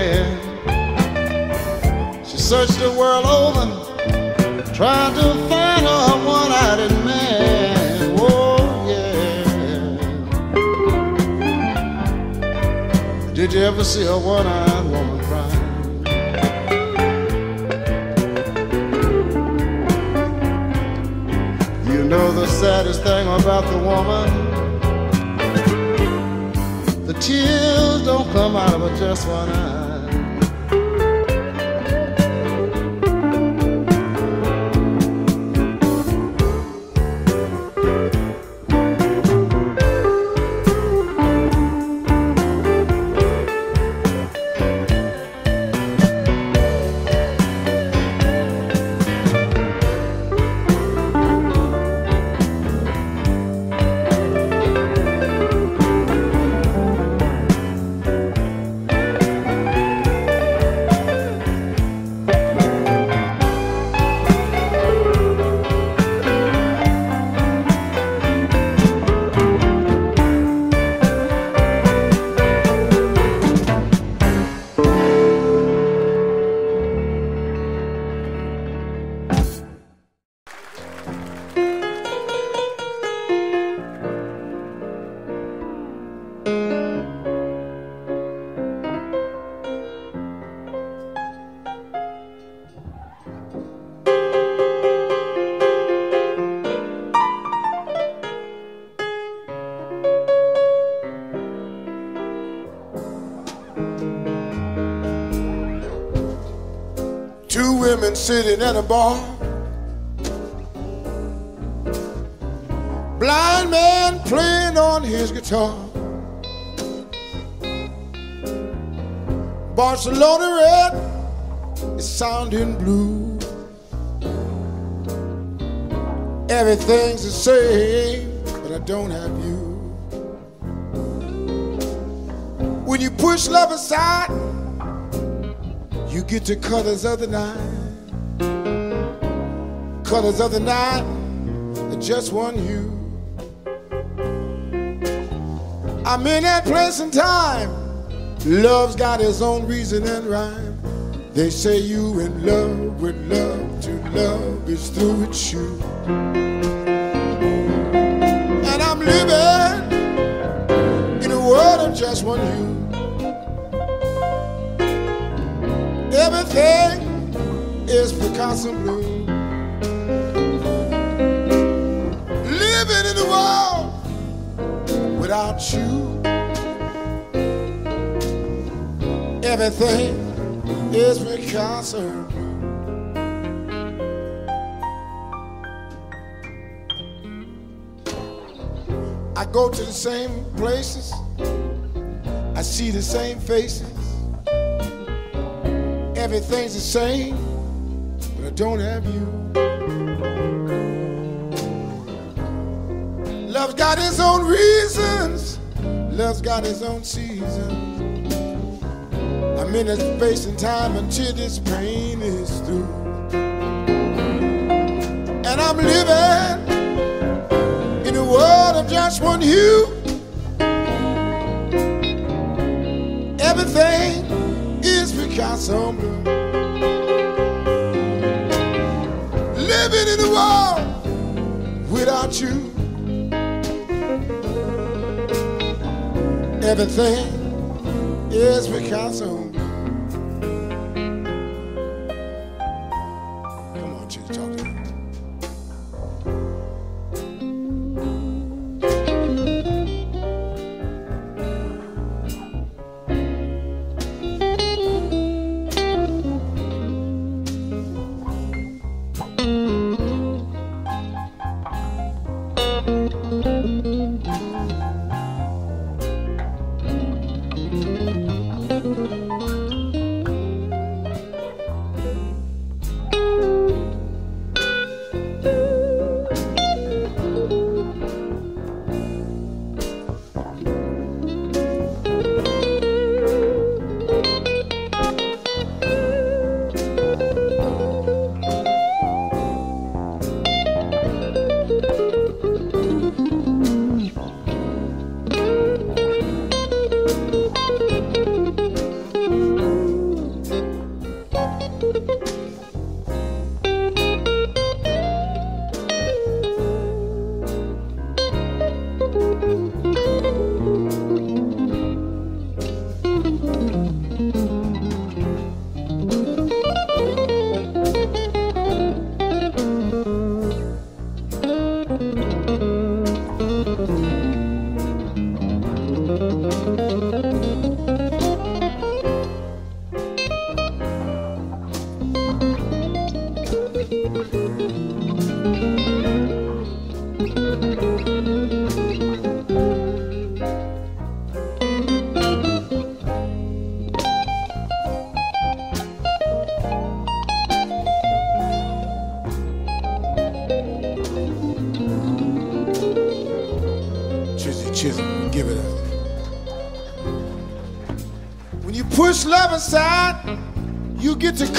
Sitting at a bar. Blind man playing on his guitar. Barcelona red is sounding blue. Everything's the same, but I don't have you. When you push love aside, you get the colors of the night. Colors of the night, just one hue. I'm in that place and time. Love's got its own reason and rhyme. They say you in love with love to love is through with you. And I'm living in a world of just one hue. Everything is Picasso blue. Everything is Picasso. I go to the same places. I see the same faces. Everything's the same, but I don't have you. Love's got its own reasons. Love's got its own seasons. A space and time until this pain is through. And I'm living in a world of just one hue. Everything is Picasso blue. Living in a world without you. Everything is Picasso.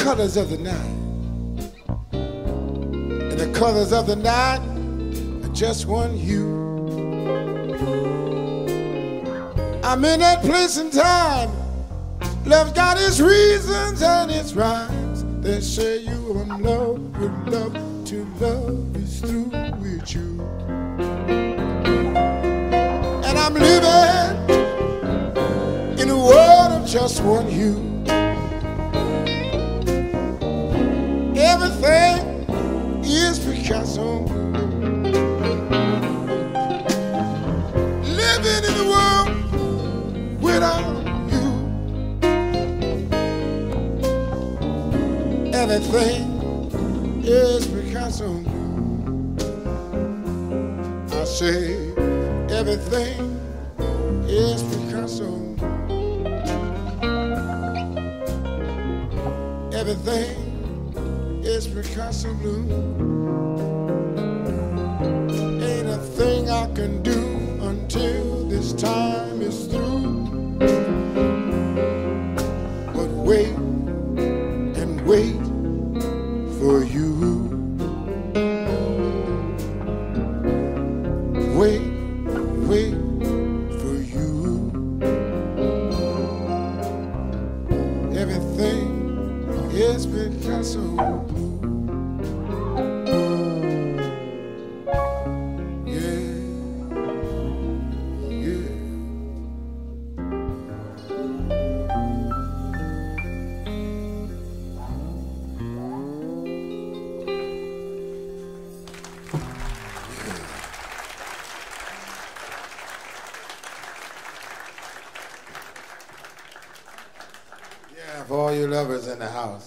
Colors of the night. And the colors of the night are just one hue. I'm in that place and time. Love's got its reasons and its rhymes. They say you are in love with love to love is through with you. And I'm living in a world of just one hue.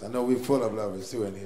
I know we're full of love too in here.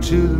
To the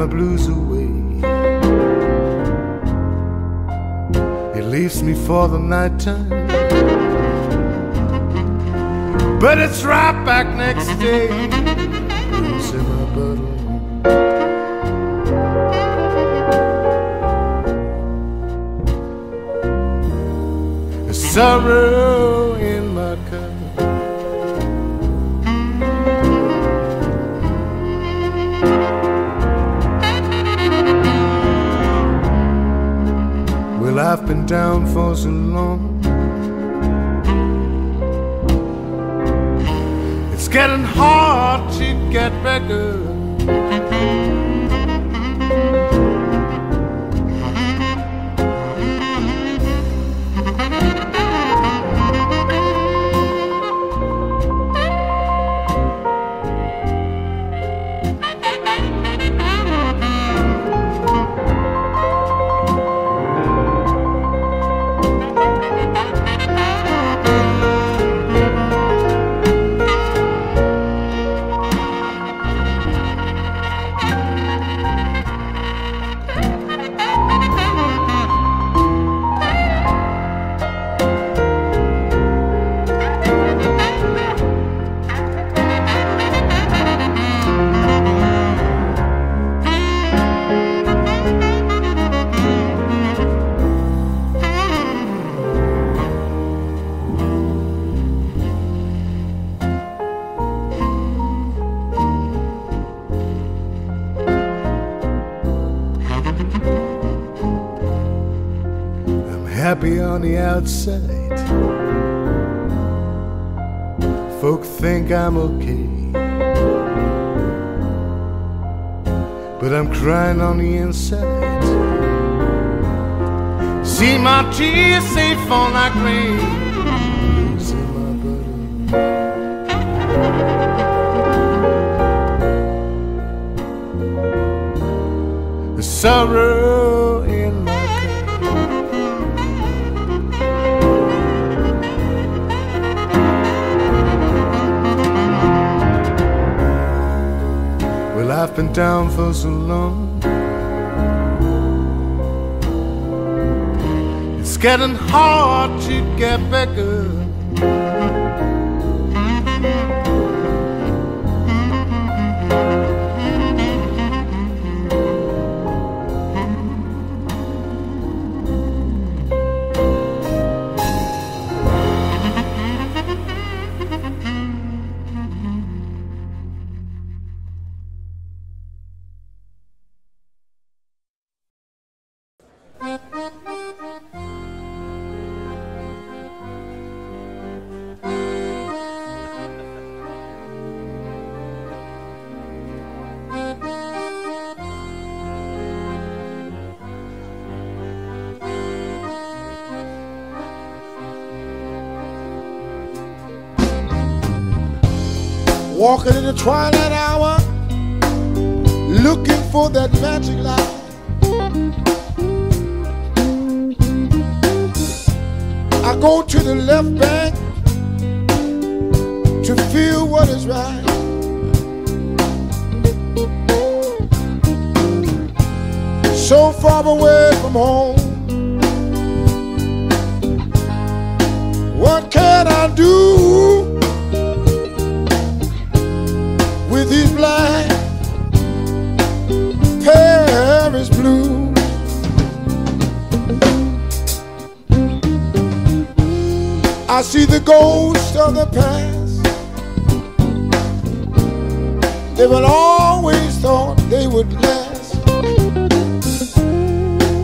my blues away. It leaves me for the nighttime. But it's right back next day. Blues in my bottle. The been down for so long. It's getting hard to get better. Outside. Folk think I'm okay. But I'm crying on the inside. See my tears safe fall like rain. It's getting hard to get better. Walking in the twilight hour, looking for that magic light. I go to the left bank to feel what is right. So far away from home. What can I do Paris blues? I see the ghost of the past. They will always thought they would last.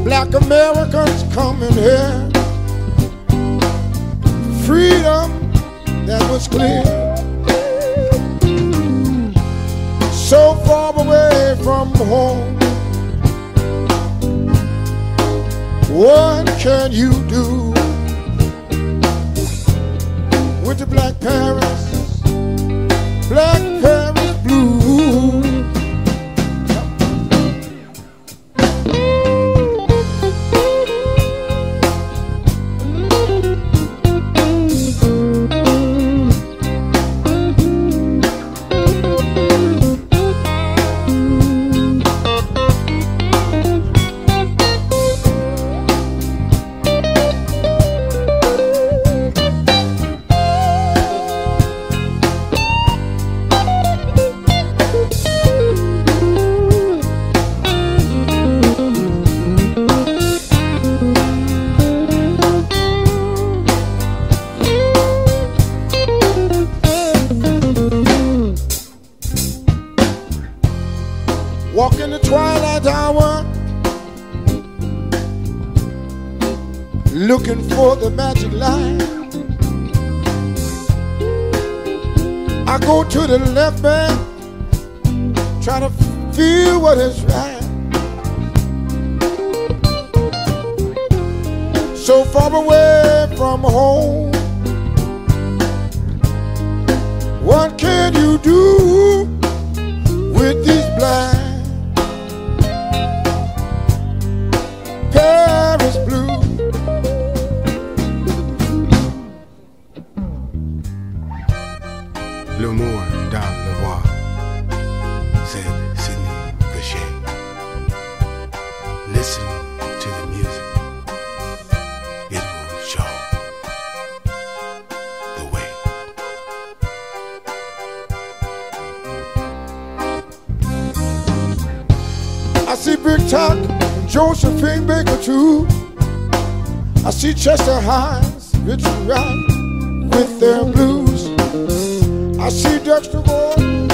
Black Americans coming here. Freedom that was clear. From home. What can you do? Chester Himes, Richard Wright with their blues. I see Dexter Gordon.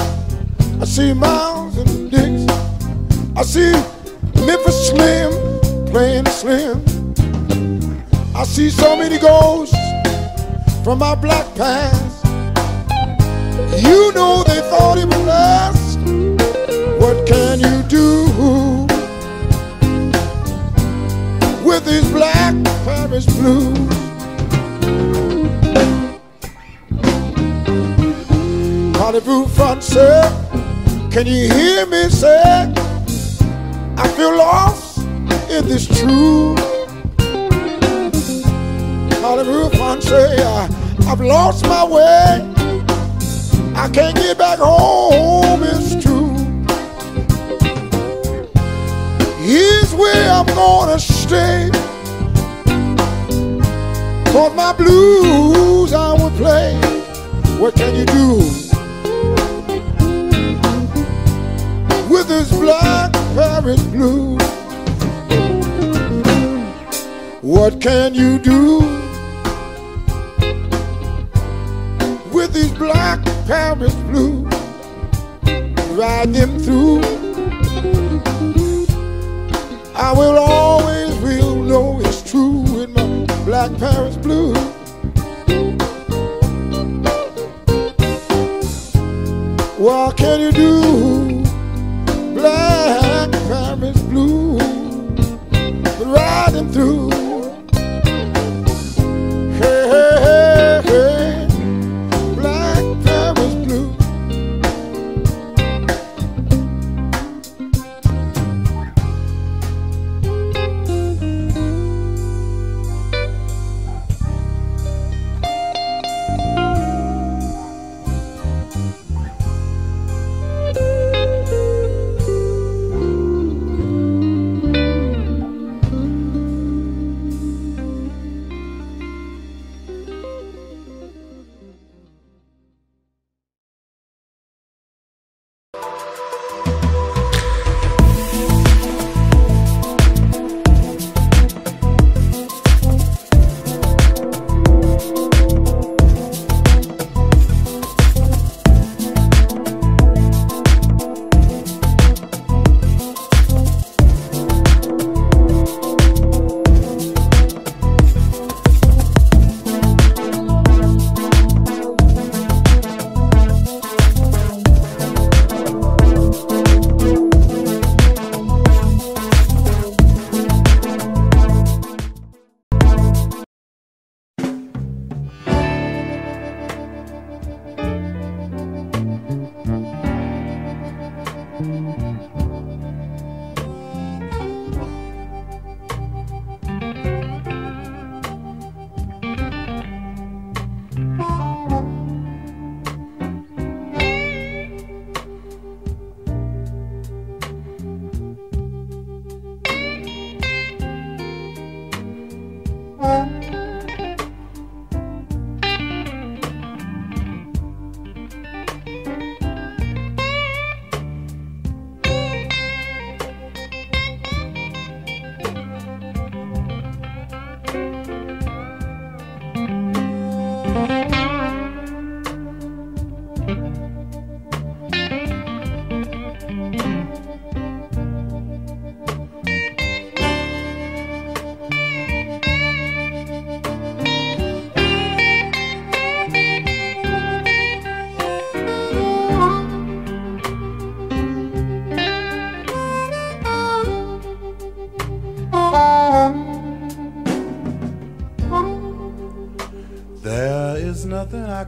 I see Miles and Dix. I see Memphis Slim playing Slim. I see so many ghosts from my black past. Can you hear me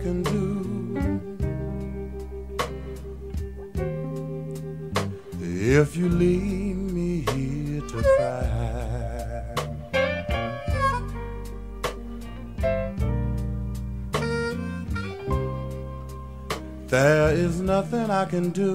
can do. If you leave me here to cry, there is nothing I can do.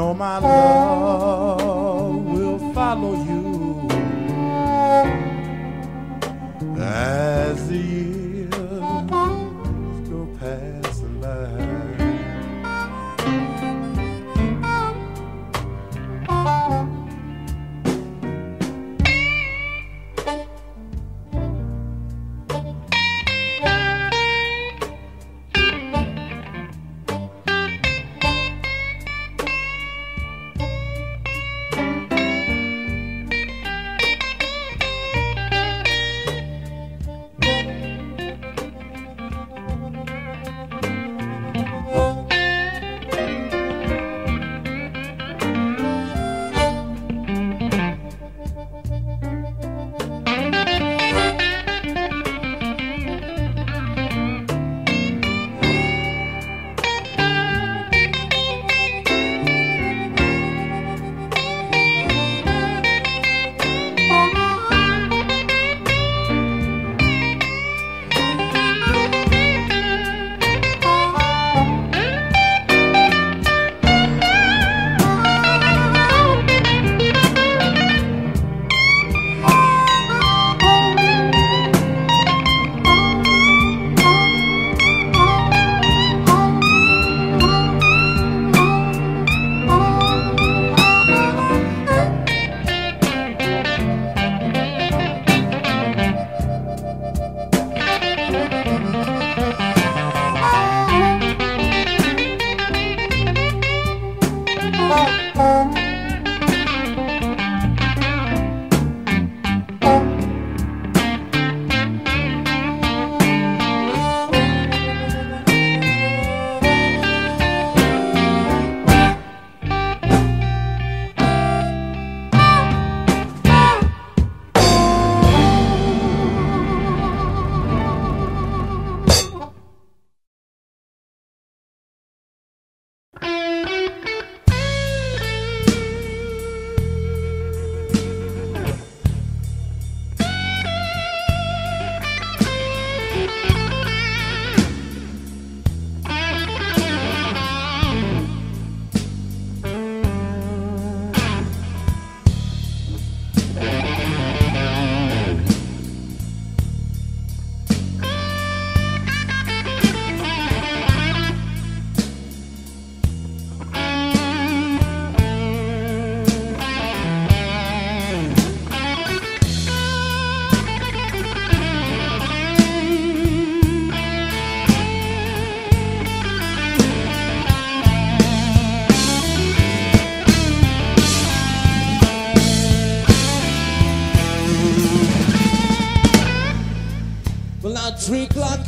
You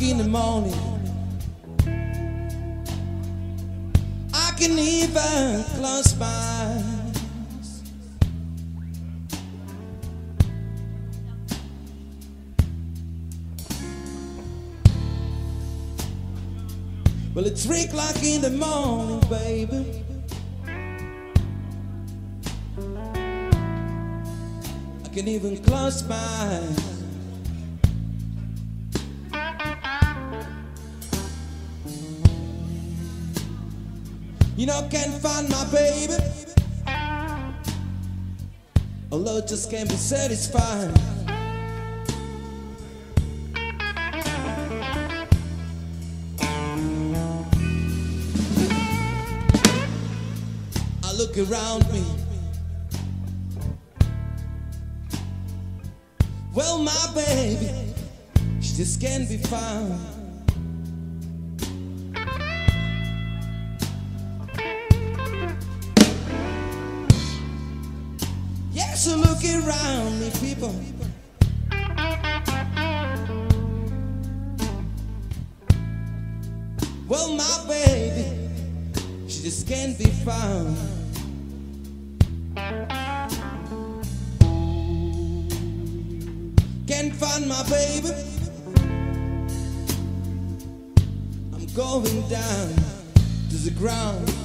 in the morning. I can even close my eyes. Well, it's three o'clock in the morning, baby. I can even close my eyes. You know, can't find my baby. Although just can't be satisfied. I look around me. Well, my baby, she just can't be found. Around me, people. Well, my baby, she just can't be found. Can't find my baby. I'm going down to the ground.